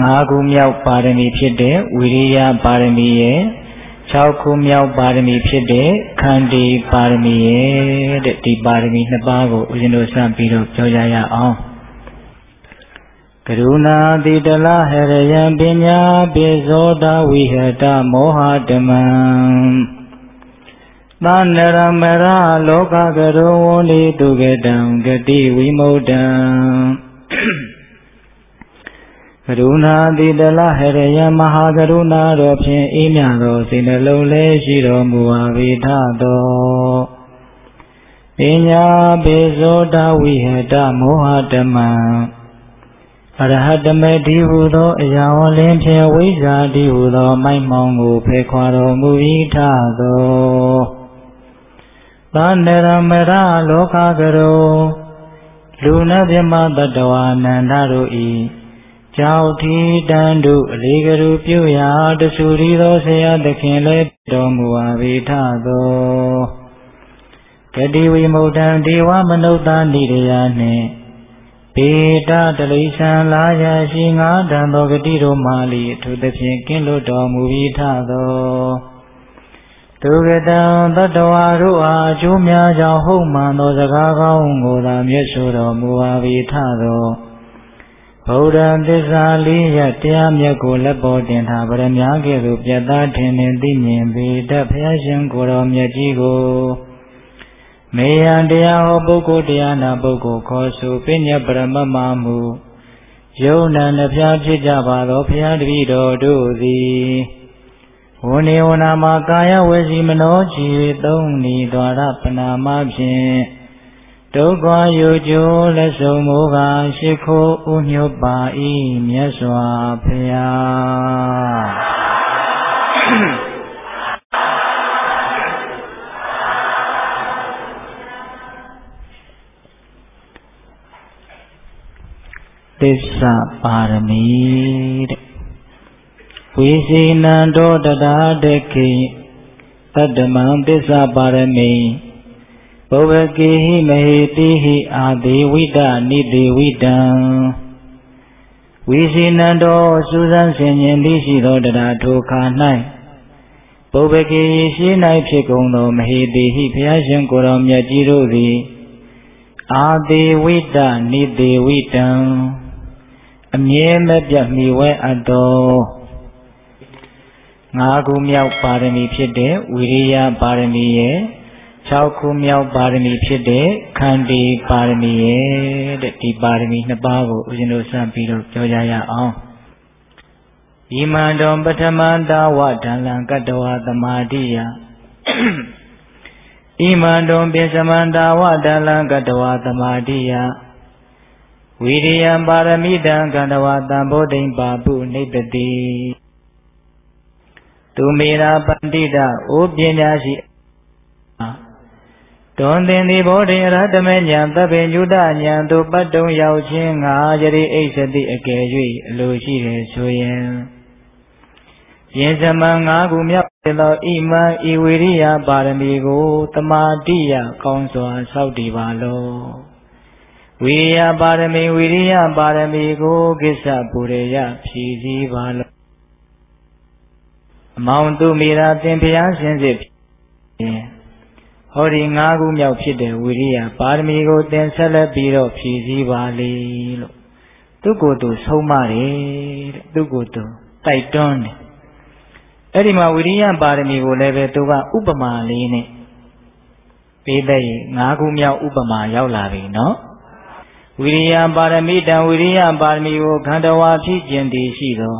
၅ခုမြောက်ပါရမီဖြစ်တဲ့ဝိရိယပါရမီရဲ့6ခုမြောက်ပါရမီဖြစ်တဲ့ခန္တီပါရမီရဲ့တဲ့ဒီပါရမီနှစ်ပါးကိုဦးဇင်းတို့စပြီးတော့ပြောကြရအောင်ကရုဏာတိတလဟရယံပညာပိဇောတဝိဟတမောဟဓမ္မံသန္နရမရလောကကရောဝန္တိတုကတံဂတိဝိမု ढ ံ ကရုဏာတိတလဟရယမဟာကရုဏာတော်ဖြင့်အေးမြသောစိတ်နှလုံးလေးရှိတော်မူပါဝိထသောပညာပေဇောတဝိဟတမောဟဓမ္မံအရဟတမေတိဟုသောအရာဝလင်းဖြင့်ဝိဇ္ဇာတိဟုသော မိုက်မောင်ကိုဖေခွာတော်မူ၏ထသောသန္နရမရလောကကရောလူနဗျမတတဝါနန္ဒတို့၏ ကြောက်ထီတန်တို့အလေးကလူပြုရာတဆူရီသောဆရာသခင်လည်းတော်မူပါ၏ထသောဂတိဝိမု ढ ံဒေဝမနုဿာနိရယနှင့်ပေတတလိษံလာရရှိငါတံသောဂတိတို့မာလီအထူးသဖြင့်ကင်းလွတ်တော်မူပြီးထသောသူကတံတတဝါတို့အားအကျိုးများကြောင့်ဟုတ်မှန်သောစကားကောင်းကိုသာမြတ်ဆိုတော်မူပါပြီးထသော ဗုဒ္ဓသစ္စာလေးရတရားမြတ်ကိုလက်ပေါ်တင်ထားဗရမ ्या ကဲ့သို့ပြတ်သားထင်ထင်သိမြင်ပေတတ်ဖျားရှင်ကိုယ်တော်မြတ်ကြီးကိုမေယံတရားဟောပုဂ္ဂိုလ်တရားနာပုဂ္ဂိုလ်ခေါ်ဆိုပညာပရမမမှုယုံနာနှဖျားဖြစ်ကြပါသောဘုရားတပည့်တော်တို့သည်ဝဏေဝနာမှာကာယဝစီမနောချီသုံးဤဒွါရပနာမဖြင့် ဒုက္ခယုကျိုးလက်ဆုံးမိုးကရှိခိုးဥညွတ်ပါ၏မြတ်စွာဘုရားသစ္စာပါရမီတဲ့ဝိစီနံတောတတာတခိတတ္တမံသစ္စာပါရမီ ဘုဗကေဟိမဟေတိဟိအာတိဝိတနိတိဝိတံဝိစီနံတောစူးစမ်းဆင်ញင်သည်ရှိသောတရားထိုခါ၌ဘုဗကေရှိ၌ဖြစ်ကုန်သောမဟေတိဟိဘုရားရှင်ကိုယ်တော်မြတ်ကြီးတို့သည်အာတိဝိတနိတိဝိတံအမြဲမပြတ်မိဝဲအပ်တော်ငါးခုမြောက်ပါရမီဖြစ်တဲ့ဝိရိယပါရမီရဲ့ 6ခုမြောက်ပါရမီဖြစ်တဲ့ခန္တီပါရမီရဲ့တဲ့ဒီပါရမီနှစ်ပါးကိုဦးဇင်းတို့စပြီးတော့ပြောကြရအောင်ဣမန္တောပထမတာဝဒလံကတဝသမာတိယဣမန္တောပိသမန္တာဝဒလံကတဝသမာတိယဝိရိယံပါရမိတံကန္တဝတံဘောဓိံပါပုနိပတိသူမေရာပန္တိတဩပညာရှိ တွန်သင်သည်ဘောဓိအရတမေညာသဗ္ဗညုတညာသို့ပတ်တုံရောက်ခြင်းငါယရိအိစတိအကယ်၍အလိုရှိတယ်ဆိုရင်ယင်စမံငါးခုမြောက်သောဣမံဤဝိရိယပါရမီကိုတမာတိယကောင်းစွာစောင့်တည်ပါလော့ဝိရိယပါရမီဝိရိယပါရမီကိုကိစ္စပူရေယဖြည်စည်းပါလောအမောင်သူမိရာသင်ဖျားရှင်စစ် ဟောဒီ၅ခုမြောက်ဖြစ်တဲ့ဝိရိယပါရမီကိုသင်ဆက်လက်ပြီးတော့ဖြည်စည်းပါလေလို့သူကိုယ်သူဆုံးမတယ်တဲ့သူကိုယ်သူတိုက်တွန်းတယ်အဲ့ဒီမှာဝိရိယပါရမီကိုလည်းပဲသူကဥပမာလေးနဲ့ပေးတဲ့၅ခုမြောက်ဥပမာရောက်လာပြီနော်ဝိရိယပါရမိတံဝိရိယပါရမီကိုခန္ဓဝါဖြစ်ခြင်းတည်ရှိသော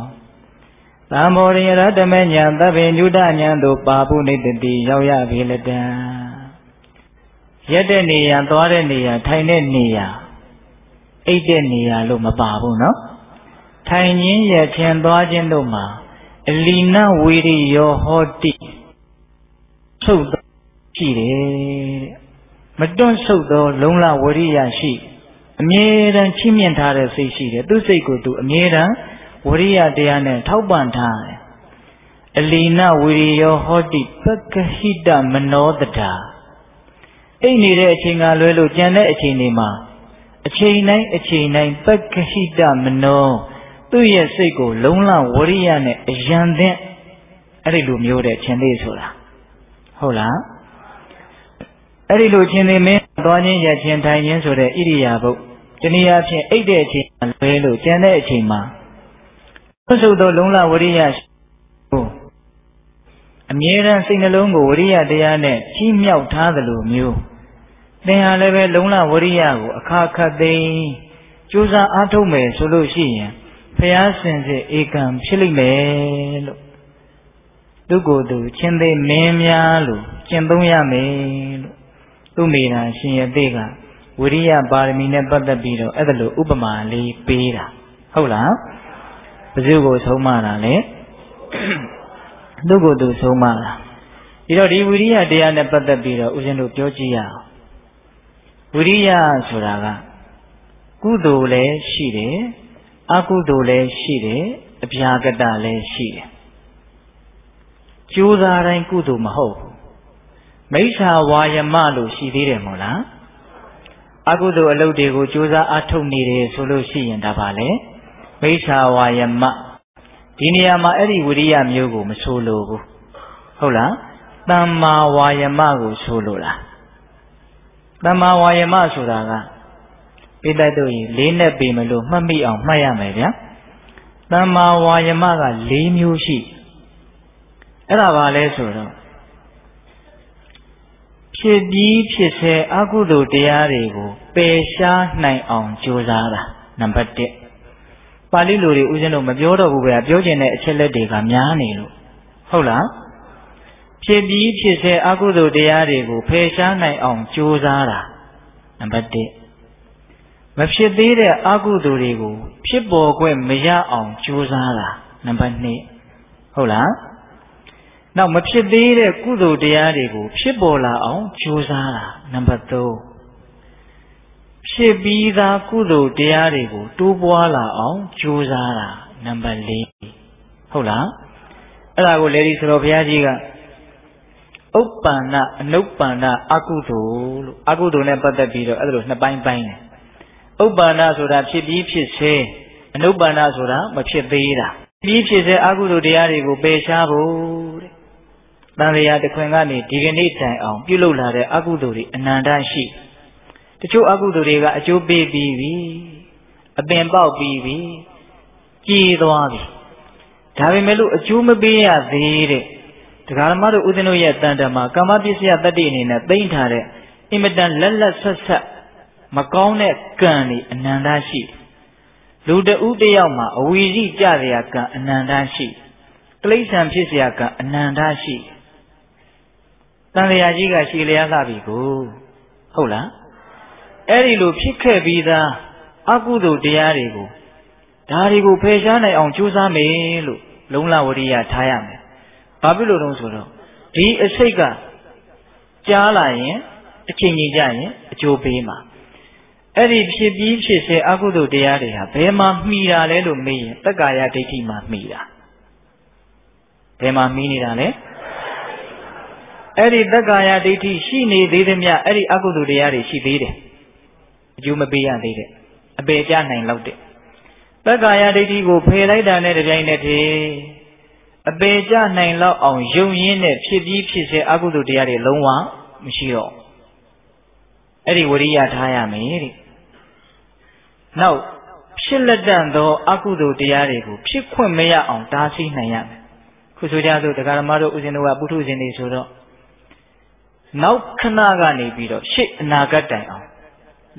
သံဘောရိယရတမေညာသဗ္ဗညုတညာတို့ပါပုနေတတိရောက်ရပြီလတံ ရက်တဲ့နေရာသွားတဲ့နေရာထိုင်တဲ့နေရာအိတ်တဲ့နေရာလို့မပါဘူးနော်ထိုင်ခြင်းရခြင်းသွားခြင်းတို့မှာအလီနဝိရိယောဟောတိထုတ်ရှိတယ်မတွန့်ဆုတ်သောလုံလဝရိယရှိတယ်အမြဲတမ်းချီးမြှင့်ထားတဲ့စိတ်ရှိတယ်သူစိတ်ကိုသူအမြဲတမ်းဝရိယတရားနဲ့ထောက်ပံ့ထားတယ်အလီနဝိရိယောဟောတိပက္ခဟိတမနောတတာ အိတ်နေတဲ့အချိန်ကလွဲလို့ကြံတဲ့အချိန်တွေမှာအချိန်တိုင်းအချိန်တိုင်းပက္ခဟိတမနောသူ့ရဲ့စိတ်ကို လုံလဝရိယနဲ့အယံသင့်အဲ့ဒီလိုမျိုးတဲ့ခြင်းလေးဆိုတာဟုတ်လားအဲ့ဒီလိုခြင်းလေးမင်းသွားခြင်းရခြင်းထိုင်ခြင်းဆိုတဲ့ဣရိယာပုတ်တနည်းအားဖြင့်အိတ်တဲ့အချိန်လွဲလို့ကျန်တဲ့အချိန်မှာသုစုသောလုံလဝရိယကိုအမြဲတမ်းစိတ်နှလုံးကိုဝရိယတရားနဲ့ကြီးမြောက်ထားသလိုမျိုး သင်ဟာလည်းပဲလုံလဝရိယကိုအခါခတ်သိမ်းကြိုးစားအားထုတ်မယ်ဆိုလို့ရှိရင်ဖျားစင်စစ်ဧကံဖြစ်လိမ့်မယ်လို့သူကိုယ်သူချင်းသေးမင်းများလို့ကျင့်သုံးရမယ်လို့သူမိတာရှင်ရသေးကဝိရိယပါရမီနဲ့ပတ်သက်ပြီးတော့အဲ့ဒါလိုဥပမာလေးပေးတာဟုတ်လားဘယ်သူကိုဆုံးမတာလဲသူကိုယ်သူဆုံးမတာဒီတော့ဒီဝိရိယတရားနဲ့ပတ်သက်ပြီးတော့ဦးဇင်းတို့ပြောကြည့်ရအောင် ဝိရိယဆိုတာကကုသိုလ်လည်းရှိတယ်အကုသိုလ်လည်းရှိတယ်အပြာကတလည်းရှိတယ်ကြိုးစားတိုင်းကုသိုလ်မဟုတ်ဘူးမိစ္ဆာဝါယမလို့ရှိသေးတယ်မို့လားအကုသိုလ်အလုပ်တွေကိုကြိုးစားအထုတ်နေတယ်ဆိုလို့ရှိရင်ဒါပါလေမိစ္ဆာဝါယမဒီနေရာမှာအဲ့ဒီဝိရိယမျိုးကိုမဆိုလိုဘူးဟုတ်လားတမ္မာဝါယမကိုဆိုလိုလား တမ္မာဝါယမဆိုတာကပိဋကတို့ရင်လေးနဲ့ပေမလို့မှတ်မိအောင်မှတ်ရမယ်ဗျာတမ္မာဝါယမက၄မျိုးရှိအဲ့ဒါပါလဲဆိုတော့ဖြစ်ပြီးဖြစ်စေအကုသိုလ်တရားတွေကိုပယ်ရှားနိုင်အောင်ကြိုးစားတာနံပါတ်1ပါဠိလိုတွေဦးဇင်းတို့မပြောတော့ဘူးဗျာပြောကျင်တဲ့အချက်လက်တွေကများနေလို့ဟုတ်လား ဖြစ်ပြီးဖြစ်စေအကုသိုလ်တရားတွေကိုဖယ်ရှားနိုင်အောင်ကြိုးစားတာနံပါတ်1မဖြစ်သေးတဲ့အကုသိုလ်တွေကိုဖြစ်ပေါ်ခွင့်မရအောင်ကြိုးစားတာနံပါတ်2ဟုတ်လားနောက်မဖြစ်သေးတဲ့ကုသိုလ်တရားတွေကိုဖြစ်ပေါ်လာအောင်ကြိုးစားတာနံပါတ်3ဖြစ်ပြီးသားကုသိုလ်တရားတွေကိုတိုးပွားလာအောင်ကြိုးစားတာနံပါတ်4ဟုတ်လားအဲ့ဒါကိုလေဒီဆိုတော့ဘုရားကြီးက ဥပ္ပန္နအနုပ္ပန္နအကုသိုလ်လို့အကုသိုလ်နဲ့ပတ်သက်ပြီးတော့အဲ့ဒါလိုနှစ်ပိုင်းပိုင်းတယ်ဥပ္ပန္နဆိုတာဖြစ်ပြီးဖြစ်စေအနုပ္ပန္နဆိုတာမဖြစ်သေးတာပြီးဖြစ်စေအကုသိုလ်တရားတွေကိုပယ်ရှားဖို့တဲ့တန်လျာတခွင်ကနေဒီကနေ့တိုင်အောင်ပြုလုပ်လာတဲ့အကုသိုလ်တွေအနန္တရှိတချို့အကုသိုလ်တွေကအကျိုးပေးပြီးပြီအပင်ပေါက်ပြီးပြီကြည်သွားပြီဒါပေမဲ့လို့အကျိုးမပေးရသေးတဲ့ ဒကာဓမ္မတို့ဦးဇင်းတို့ရဲ့တန်တမှာကာမပစ္စယတတ္တိအနေနဲ့သိမ့်ထားတဲ့အင်မတန်လက်လက်ဆက်ဆက်မကောင်းတဲ့ကံတွေအနန္တရှိလူတဦးတယောက်မှာအဝီစီကြစရာကံအနန္တရှိတိဋ္ဌံဖြစ်စရာကံအနန္တရှိတန်လျာကြီးကရှည်လျားလာပြီကိုဟုတ်လားအဲ့ဒီလိုဖြစ်ခဲ့ပြီးသားအကုသိုလ်တရားတွေကိုဒါတွေကိုဖယ်ရှားနိုင်အောင်ကြိုးစားမယ်လို့လုံလဝရိယထားရမယ် ဘာဖြစ်လို့လဲဆိုတော့ဒီအစိတ်ကကြားလာရင်အချိန်ကြီးကြရင်အကျိုးပေးမှာအဲ့ဒီဖြစ်ပြီးဖြစ်စေအကုသိုလ်တရားတွေဟာဘယ်မှာမှီတာလဲလို့မေးရင်တက္ကာယဒိဋ္ဌိမှာမှီတာဘယ်မှာမှီနေတာလဲအဲ့ဒီတက္ကာယဒိဋ္ဌိရှိနေသေးသမျှအဲ့ဒီအကုသိုလ်တရားတွေရှိသေးတယ်အကျိုးမပေးရသေးတဲ့အပေကြနိုင်လောက်တဲ့တက္ကာယဒိဋ္ဌိကိုဖယ်လိုက်တာနဲ့တပြိုင်နက်တည်း အပေကြနိုင်လောက်အောင်ယုံရင်းနဲ့ဖြစ်ပြီးဖြစ်စေအကုသိုလ်တရားတွေလုံးဝမရှိတော့အဲ့ဒီဝရိယထားရမယ်တဲ့နောက်ဖြစ်လက်တန့်သောအကုသိုလ်တရားတွေကိုဖြစ်ခွင့်မရအောင်တားဆီးနိုင်ရမယ်ခုဆိုကြစို့တရားဓမ္မတို့ဦးဇင်းတို့ကပုထုဇဉ်တွေဆိုတော့နောက်ခဏကနေပြီးတော့ရှေ့အနာဂတ်တိုင်အောင်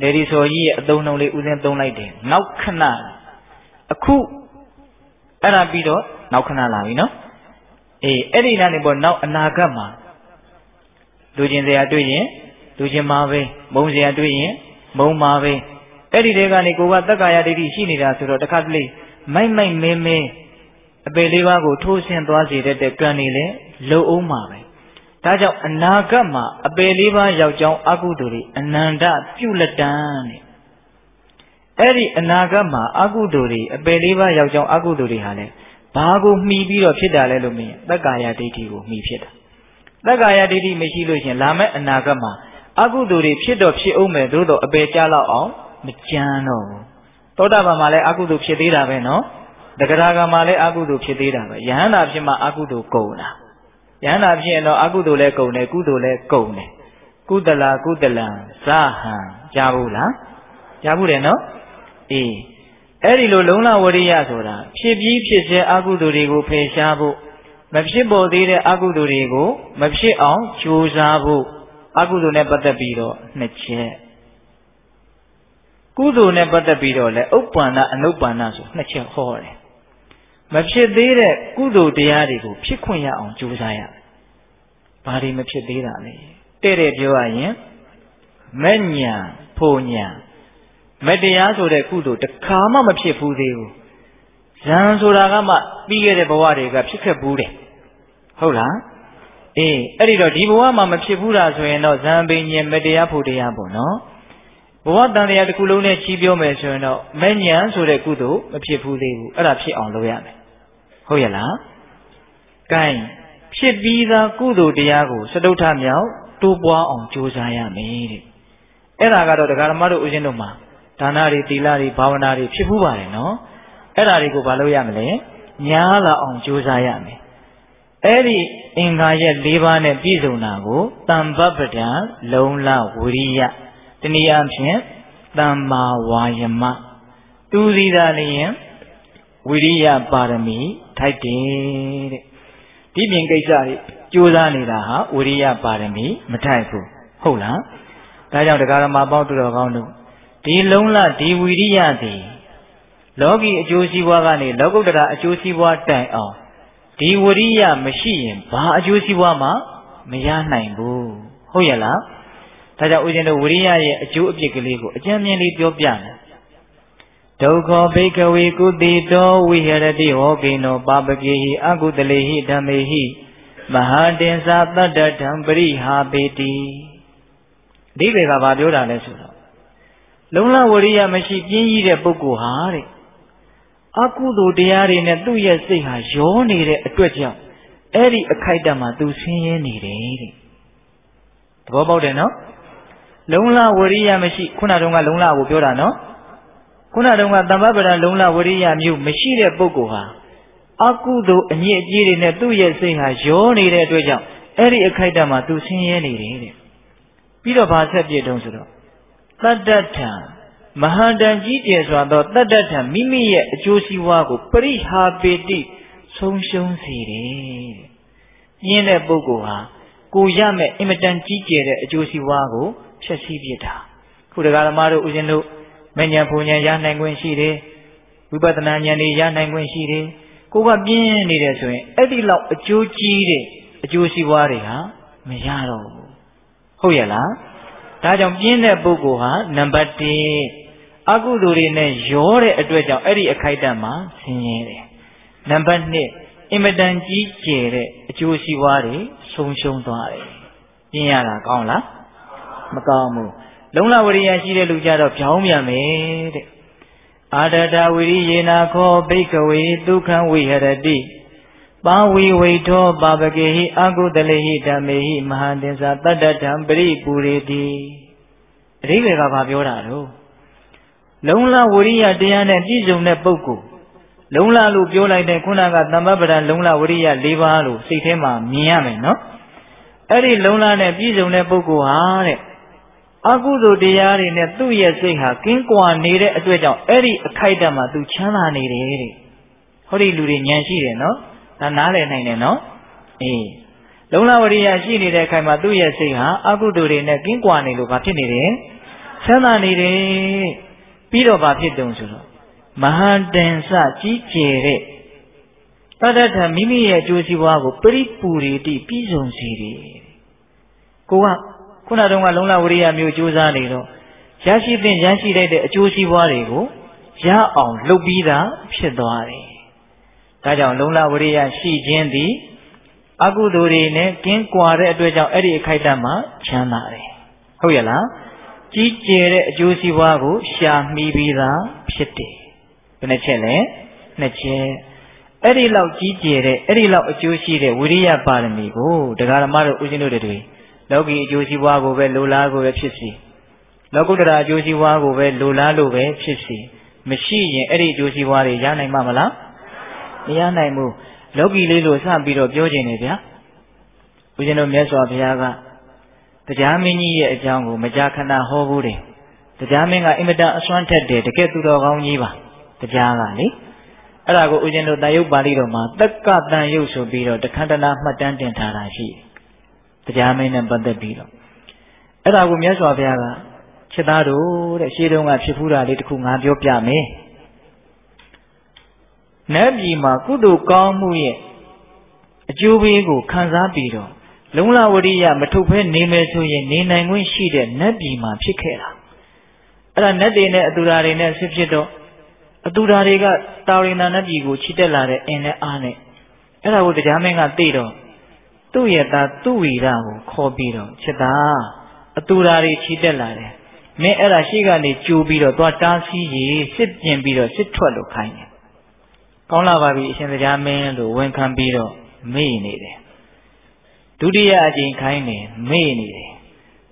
လေဒီဆိုကြီးရဲ့အသုံးနှုန်းလေးဦးဇင်းသုံးလိုက်တယ်နောက်ခဏအခုအဲ့ဒါပြီးတော့ နောက်ခဏလာပြီနော်အေးအဲ့ဒီနားနေပေါ်နောက်အနာဂတ်မှာလူချင်းစရာတွေ့ရင်လူချင်းမှာပဲမုံစရာတွေ့ရင်မုံမှာပဲအဲ့ဒီတဲကနေကိုကတက္ကာယဒိဋ္ဌိရှိနေတာဆိုတော့တခါတလေမိုက်မိုက်မင်းမင်းအပေလေးပါးကိုထိုးဆင်းသွားစေတဲ့ကံနေလေလုံအောင်မှာပဲဒါကြောင့်အနာဂတ်မှာအပေလေးပါးယောက်ျောင်းအကုသိုလ်တွေအနန္တပြုလက်တန်းတဲ့အဲ့ဒီအနာဂတ်မှာအကုသိုလ်တွေအပေလေးပါးယောက်ျောင်းအကုသိုလ်တွေဟာလေ ဘာကိုမှီပြီးတော့ဖြစ်တာလဲလို့မင်းတက္ကာယဒိဋ္ဌိကိုမှီဖြစ်တာတက္ကာယဒိဋ္ဌိမရှိလို့ရှင်လာမယ့်အနာဂတ်မှာအကုသိုလ်တွေဖြစ်တော့ဖြစ်အောင်မယ်သို့တော့အပေကြလောက်အောင်မကြမ်းတော့ဘူးသောတာပန်မှာလည်းအကုသိုလ်ဖြစ်သေးတာပဲနော်တဂရကမှာလည်းအကုသိုလ်ဖြစ်သေးတာပဲယဟန္တာဖြစ်မှအကုသိုလ်ကုန်တာယဟန္တာဖြစ်ရင်တော့အကုသိုလ်လည်းကုန်တယ်ကုသိုလ်လည်းကုန်တယ်ကုသလာကုသလံဇဟံကြားဘူးလားကြားဘူးတယ်နော်အေး အဲ့ဒီလိုလုံလဝရိယဆိုတာဖြစ်ပြီးဖြစ်စေအကုသိုလ်တွေကိုဖယ်ရှားဖို့မဖြစ်ပေါ်သေးတဲ့အကုသိုလ်တွေကိုမဖြစ်အောင်ကြိုးစားဖို့အကုသိုလ်နဲ့ပတ်သက်ပြီးတော့နှစ်ချက်ကုသိုလ်နဲ့ပတ်သက်ပြီးတော့လည်းဥပ္ပန္နအနုပ္ပန္နဆိုနှစ်ချက်ဟောတယ်မဖြစ်သေးတဲ့ကုသိုလ်တရားတွေကိုဖြစ်ခွင့်ရအောင်ကြိုးစားရတယ်ဘာတွေမဖြစ်သေးတာလဲတဲ့တဲ့ပြောရရင်မဉ္ညာဖို့ညာ မတရားဆိုတဲ့ကုသိုလ်တစ်ခါမှမဖြစ်ဘူးသေးဘူးဇံဆိုတာကမှပြီးခဲ့တဲ့ဘဝတွေကဖြစ်ခဲ့ဘူးတယ်ဟုတ်လားအေးအဲ့ဒီတော့ဒီဘဝမှာမဖြစ်ဘူးတာဆိုရင်တော့ဇံပင်ញင်မတရားဖို့တရားပေါ့နော်ဘဝတန်တရားတစ်ခုလုံးနဲ့ချီးပြောမယ်ဆိုရင်တော့မဉ္ဇဉ်ဆိုတဲ့ကုသိုလ်မဖြစ်ဘူးသေးဘူးအဲ့ဒါဖြစ်အောင်လုပ်ရမယ်ဟုတ်ရဲ့လားကဲဖြစ်ပြီးသားကုသိုလ်တရားကိုစတုထမြောက်တိုးပွားအောင်ကြိုးစားရမယ်တဲ့အဲ့ဒါကတော့တရားဓမ္မတို့ဦးဇင်းတို့မှာ ဒါနတွေသီလတွေဘာဝနာတွေဖြစ်ဘူးပါတယ်နော်အဲ့ဒါတွေကိုဘာလုပ်ရမလဲညားလာအောင်ကြိုးစားရမယ်အဲ့ဒီအင်္ဂါရဲ့၄ပါးနဲ့ပြည့်စုံတာကိုတမ္ပပဒံလုံလဝရိယတနည်းအားဖြင့်တမ္မာဝါယမသူစီသာလျင်ဝိရိယပါရမီထိုက်တယ်တဲ့ဒီပြင်ကိစ္စတွေကြိုးစားနေတာဟာဝိရိယပါရမီမထိုက်ဘူးဟုတ်လားဒါကြောင့်တရားဓမ္မပေါင်းသူတော်ကောင်းတို့ ဒီလုံးလဒီဝိရိယသည်လောကီအကျိုးစီးပွားကနေလောကုတ္တရာအကျိုးစီးပွားတိုင်အောင်ဒီဝရိယမရှိရင်ဘာအကျိုးစီးပွားမှမရနိုင်ဘူးဟုတ်ရဲ့လားဒါကြောင့်ဦးဇင်းတို့ဝရိယရဲ့အကျိုးအပြစ်ကလေးကိုအကျဉ်းမြင်လေးပြောပြမယ်ဒုက္ခဘိကဝေကုတိတောဝိဟရတိဟောကိနောပါပကေဟိအကုတလေဟိဓမ္မေဟိမဟာတင်္စာတတ္တဓံပရိဟာပေတိဒီဘေကဘာပြောတာလဲဆိုတော့ လုံလဝရိယမရှိပြင်းကြီးတဲ့ပုဂ္ဂိုလ်ဟာတဲ့အကုသိုလ်တရားတွေနဲ့သူ့ရဲ့စိတ်ဟာရောနေတဲ့အတွက်ကြောင့်အဲ့ဒီအခိုက်အတန့်မှာသူဆင်းရဲနေတယ်တဲ့သဘောပေါက်တယ်နော်လုံလဝရိယမရှိခုနတုန်းကလုံလကိုပြောတာနော်ခုနတုန်းကတမ္ပပဒလုံလဝရိယမျိုးမရှိတဲ့ပုဂ္ဂိုလ်ဟာအကုသိုလ်အညစ်အကြေးတွေနဲ့သူ့ရဲ့စိတ်ဟာရောနေတဲ့အတွက်ကြောင့်အဲ့ဒီအခိုက်အတန့်မှာသူဆင်းရဲနေတယ်တဲ့ပြီးတော့ဗာဆက်ပြတုံးဆိုတော့ တတ္တထံမဟာတန်ကြီးကျယ်စွာသောတတ္တထံမိမိရဲ့အကျိုးစီးပွားကိုပရိဟာပေတိဆုံးရှုံးစေတယ်။ပြင်းတဲ့ပုဂ္ဂိုလ်ဟာကိုရမဲ့အင်မတန်ကြီးကျယ်တဲ့အကျိုးစီးပွားကိုဖျက်ဆီးပစ်တာ။ခုတရားဓမ္မတို့ဦးဇင်းတို့မဉ္ဇဉ်ဘုံဉဏ်ရနိုင်ခွင့်ရှိတယ်။ဝိပဿနာဉာဏ်တွေရနိုင်ခွင့်ရှိတယ်။ကိုကပြင်းနေတယ်ဆိုရင်အဲ့ဒီလောက်အကျိုးကြီးတဲ့အကျိုးစီးပွားတွေဟာမရတော့ဘူး။ဟုတ်ရဲ့လား။ ဒါကြောင့်ပြင်းတဲ့ပုဂ္ဂိုလ်ဟာနံပါတ်1အကုသိုလ်တွေနဲ့ရောတဲ့အတွက်ကြောင့်အဲ့ဒီအခိုက်အတန့်မှာဆင်းရဲတယ်။နံပါတ်2အင်မတန်ကြီးကျယ်တဲ့အကျိုးစီးပွားတွေဆုံးရှုံးသွားတယ်။ပြင်းရတာကောင်းလား။မကောင်းဘူး။လုံလဝရိယရှိတဲ့လူကြတော့ပြောင်းပြန်မယ်တဲ့။အာဒတဝိရိယေနာခောဘိကဝေဒုက္ခံဝိဟရတိ ပါဝီဝိထောပါပကေဟိအာကုတလေဟိဓမ္မေဟိမဟာတင်္စာတတ္တထံပရိပူရေတိအဓိပ္ပာယ်ကဘာပြောတာတော့လုံလဝရိယတရားနဲ့ပြည့်စုံတဲ့ပုဂ္ဂိုလ်လုံလလို့ပြောလိုက်တဲ့ခုနကသမ္ပပဒံလုံလဝရိယ၄ပါးလို့စိတ်ထဲမှာမြင်ရမယ်နော်အဲ့ဒီလုံလနဲ့ပြည့်စုံတဲ့ပုဂ္ဂိုလ်ဟာတဲ့အကုသိုလ်တရားတွေနဲ့သူ့ရဲ့စိတ်ဟာကင်းကွာနေတဲ့အတွက်ကြောင့်အဲ့ဒီအခိုက်အတန့်မှာသူချမ်းသာနေတယ်တဲ့ဟောဒီလူတွေဉာဏ်ရှိတယ်နော် ဒါနားလည်နိုင်တယ်နော်အေးလုံလဝရိယရှိနေတဲ့အခိုက်မှာသူ့ရဲ့စိတ်ဟာအကုသိုလ်တွေနဲ့ကင်းကွာနေလို့ဘာဖြစ်နေတယ်ချမ်းသာနေတယ်ပြီးတော့ဘာဖြစ်တုံဆိုတော့မဟာတန်စကြီးကျယ်တဲ့တတ္တထမိမိရဲ့အကျိုးစီးပွားကိုပရိပူရီတိပြီးဆုံးစေတယ်ကိုကခုနတုန်းကလုံလဝရိယမျိုးကြိုးစားနေတော့ရရှိတဲ့ရရှိတဲ့အကျိုးစီးပွားတွေကိုရအောင်လုပ်ပြီးသားဖြစ်သွားတယ် ဒါကြောင့်လုံလဝရိယရှိခြင်းသည်အကုသိုလ်တွေနဲ့ကင်းကွာတဲ့အတွက်ကြောင့်အဲ့ဒီအခိုက်အတန့်မှာချမ်းသာတယ်ဟုတ်ရဲ့လားကြီးကျယ်တဲ့အကျိုးစီးပွားကို ရှာမိပြီးသားဖြစ်တယ်။ဘယ်နှချက်လဲ။နှစ်ချက်။အဲ့ဒီလောက်ကြီးကျယ်တဲ့အဲ့ဒီလောက်အကျိုးရှိတဲ့ဝိရိယပါရမီကိုတရားဓမ္မတို့ဦးဇင်းတို့တွေလောကီအကျိုးစီးပွားကိုပဲလိုလားကိုပဲဖြစ်စီလောကုတ္တရာအကျိုးစီးပွားကိုပဲလိုလားလို့ပဲဖြစ်စီမရှိရင်အဲ့ဒီအကျိုးစီးပွားတွေရနိုင်မှာမလား မရနိုင်ဘူးလောကီလေးလို့စပြီးတော့ပြောခြင်းနေဗျာဦးဇင်းတို့မြတ်စွာဘုရားကတရားမင်းကြီးရဲ့အကြောင်းကိုမကြာခဏဟောဘူးတယ်တရားမင်းကအင်မတန်အစွမ်းထက်တယ်တကယ်သူတော်ကောင်းကြီးပါတရားကလေအဲ့ဒါကိုဦးဇင်းတို့တန်ရုပ်ပါဠိတော်မှာတက္ကတန်ရုပ်ဆိုပြီးတော့တခန္တနာမှတ်တမ်းတင်ထားတာရှိတယ်တရားမင်းနဲ့ပတ်သက်ပြီးတော့အဲ့ဒါကိုမြတ်စွာဘုရားကခြေသားတို့တဲ့ရှေးတုန်းကဖြစ်ဖူးတာလေးတခုငါပြောပြမယ် နတ်ပြည်မှာကုသိုလ်ကောင်းမှုရဲ့အကျိုးပေးကိုခံစားပြီးတော့လုံလဝရိယမထုတ်ဖဲနေမယ်ဆိုရင်နေနိုင်ခွင့်ရှိတဲ့နတ်ပြည်မှာဖြစ်ခဲ့တာအဲ့ဒါနတ်တွေနဲ့အတူဓာတွေနဲ့ဆစ်ဖြစ်တော့အတူဓာတွေကတာဝရိနာနတ်ပြည်ကိုချီတက်လာတဲ့အင်းနဲ့အားနဲ့အဲ့ဒါကိုတရားမင်းကသိတော့သူ့ရဲ့သားသူ့ဝီရကိုခေါ်ပြီးတော့ချက်သားအတူဓာတွေချီတက်လာတယ်မင်းအဲ့ဒါရှိကနေကြိုးပြီးတော့သွားတားဆီးရေစစ်ပြင်ပြီးတော့စစ်ထွက်လို့ခိုင်းတယ် ကောင်းလာပါပြီအရှင်တရားမင်းလို့ဝန်ခံပြီးတော့မေ့နေတယ်ဒုတိယအကြိမ်ခိုင်းနေမေ့နေတယ်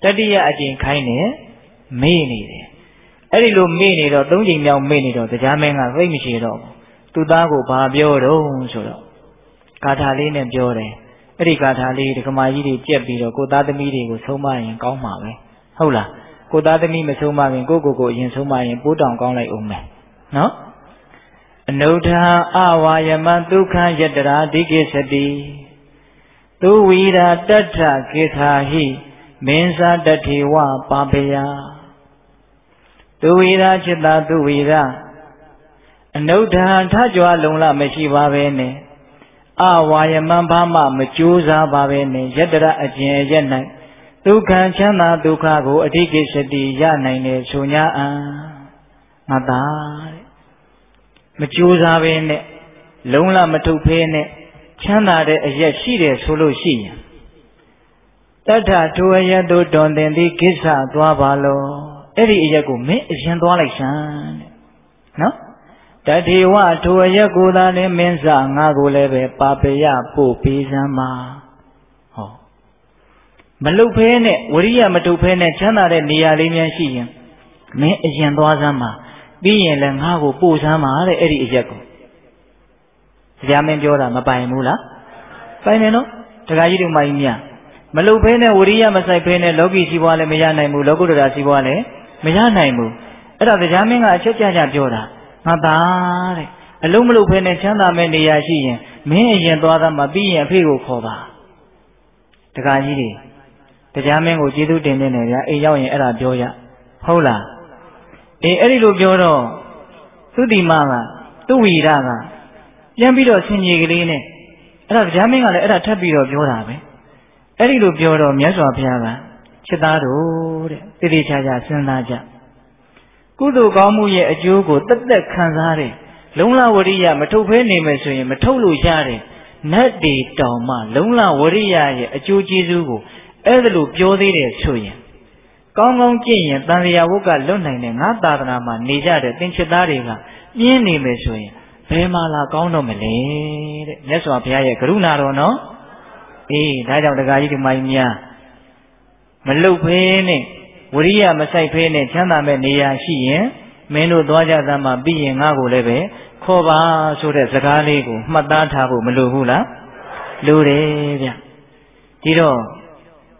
တတိယအကြိမ်ခိုင်းနေမေ့နေတယ်အဲ့ဒီလိုမေ့နေတော့သုံးကြိမ်မြောက်မေ့နေတော့တရားမင်းကသိမရှိတော့ဘူးသူသားကိုဘာပြောတော့ဆိုတော့ဂါထာလေးနဲ့ပြောတယ်အဲ့ဒီဂါထာလေးဒကမာကြီးတွေကြက်ပြီးတော့ကိုသားသမီးတွေကိုဆုံးမရင်ကောင်းမှာပဲဟုတ်လားကိုသားသမီးမဆုံးမရင်ကိုကိုကိုအရင်ဆုံးမရင်ပိုးတောင်ကောင်းလိုက်အောင်မယ်နော် အနုထာအဝါယမဒုက္ခယတရာဒိကိစတိသူဝီရာတတ္ထကေသာဟိမင်းစာတထေဝပါပယသူဝီရာจิตတာသူဝီရာအနုထာထကြွလုံလမရှိပါပဲနဲ့အဝါယမဘာမှမကြိုးစားပါပဲနဲ့ယတရအကျင်ရက်၌ဒုက္ခချမ်းသာဒုက္ခကိုအဓိကိစတိရနိုင်တယ်ဆိုညာအံငါသာတဲ့ မကြိုးစားပဲနဲ့လုံလမထုတ်ဖဲနဲ့ချမ်းသာတဲ့အရက်ရှိတယ်ဆိုလို့ရှိရင်တတ္ထထိုအရက်တို့တွန်တင်သည်ကိစ္စသွားပါလောအဲ့ဒီအရက်ကိုမင်းအရင်သွားလိုက်စမ်းတဲ့နော်တတိဝထိုအရက်ကိုသာလည်းမင်းစားငါကိုလည်းပဲပါပယပို့ပေးစမ်းပါဟောမလုတ်ဖဲနဲ့ဝရိယမတုတ်ဖဲနဲ့ချမ်းသာတဲ့နေရာလေးများရှိရင်မင်းအရင်သွားစမ်းပါ ပြီးရင်လည်းငါ့ကိုပို့စမ်းပါတဲ့အဲ့ဒီအရက်ကိုတရားမင်းပြောတာမပိုင်ဘူးလားပိုင်တယ်နော်တခါကြီးတို့မကြီးမြမလုတ်ဖဲနဲ့ဝရိယမဆိုင်ဖဲနဲ့လောကီစီးပွားလည်းမရနိုင်ဘူးလောကုတ္တရာစီးပွားလည်းမရနိုင်ဘူးအဲ့ဒါတရားမင်းကအချက်ကြကြပြောတာငါသားတဲ့အလုံးမလုတ်ဖဲနဲ့ချမ်းသာမဲ့နေရာရှိရင်မင်းအရင်သွားသားမှပြီးရင်အဖေကိုခေါ်ပါတခါကြီးတွေတရားမင်းကိုကျေးဇူးတင်နေတယ်ဗျာအိမ်ရောက်ရင်အဲ့ဒါပြောရဟုတ်လား အေးအဲ့ဒီလိုပြောတော့သုတိမကသူ့ဝီရကပြန်ပြီးတော့ဆင်ញေကလေးနဲ့အဲ့ဒါတရားမင်းကလည်းအဲ့ဒါထပ်ပြီးတော့ပြောတာပဲအဲ့ဒီလိုပြောတော့မြတ်စွာဘုရားကချက်သားတို့တဲ့တတိချာချာစဉ်းစားကြကုသိုလ်ကောင်းမှုရဲ့အကျိုးကိုတက်တက်ခံစားတဲ့လုံလဝရိယမထုတ်ဖဲနေမယ်ဆိုရင်မထုတ်လို့ရတယ်နတ်တွေတောင်မှလုံလဝရိယရဲ့အကျိုးကျေးဇူးကိုအဲ့ဒါလိုပြောသေးတယ်ဆိုရင် ကောင်းကောင်းကြည့်ရင်တန်လျာဝုတ်ကလွတ်နိုင်တဲ့ငါသာသနာမှာနေကြတဲ့သင်္ချစ်သားတွေကပြင်းနေမယ်ဆိုရင်ဘယ်မှာလာကောင်းတော့မလဲတဲ့မြတ်စွာဘုရားရဲ့ကရုဏာတော်နော်အေးဒါကြောင့်တရားကြီးဒီမိုင်းများမလုတ်ဖဲနဲ့ဝရိယမဆိုင်ဖဲနဲ့ချမ်းသာမဲ့နေရာရှိရင်မင်းတို့သွားကြသမ်းမှပြီးရင်ငါ့ကိုလည်းပဲခေါ်ပါဆိုတဲ့စကားလေးကိုမှတ်သားထားဖို့မလိုဘူးလားလိုတယ်ဗျဒီတော့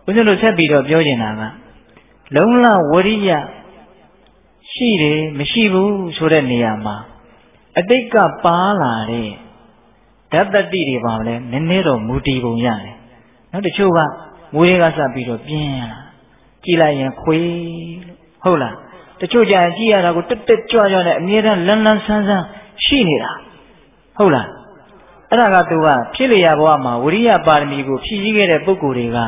ဦးဇင်းတို့ဆက်ပြီးတော့ပြောချင်တာက လုံလဝရိယရှိတယ်မရှိဘူးဆိုတဲ့နေရာမှာအတိတ်ကပါလာတဲ့ဓာတ်တတိတွေပါလဲနည်းနည်းတော့မူတည်ပုံရတယ်နော်တချို့ကမွေးကစပြီးတော့ပြင်းလာကြည့်လိုက်ရင်ခွေးလို့ဟုတ်လားတချို့ကြရင်ကြည့်ရတာကိုတက်တက်ကြွကြွနဲ့အမြဲတမ်းလန်းလန်းဆန်းဆန်းရှိနေတာဟုတ်လားအဲ့ဒါကသူကဖြစ်လျာဘဝမှာဝိရိယပါရမီကိုဖြည့်ဆည်းခဲ့တဲ့ပုဂ္ဂိုလ်တွေက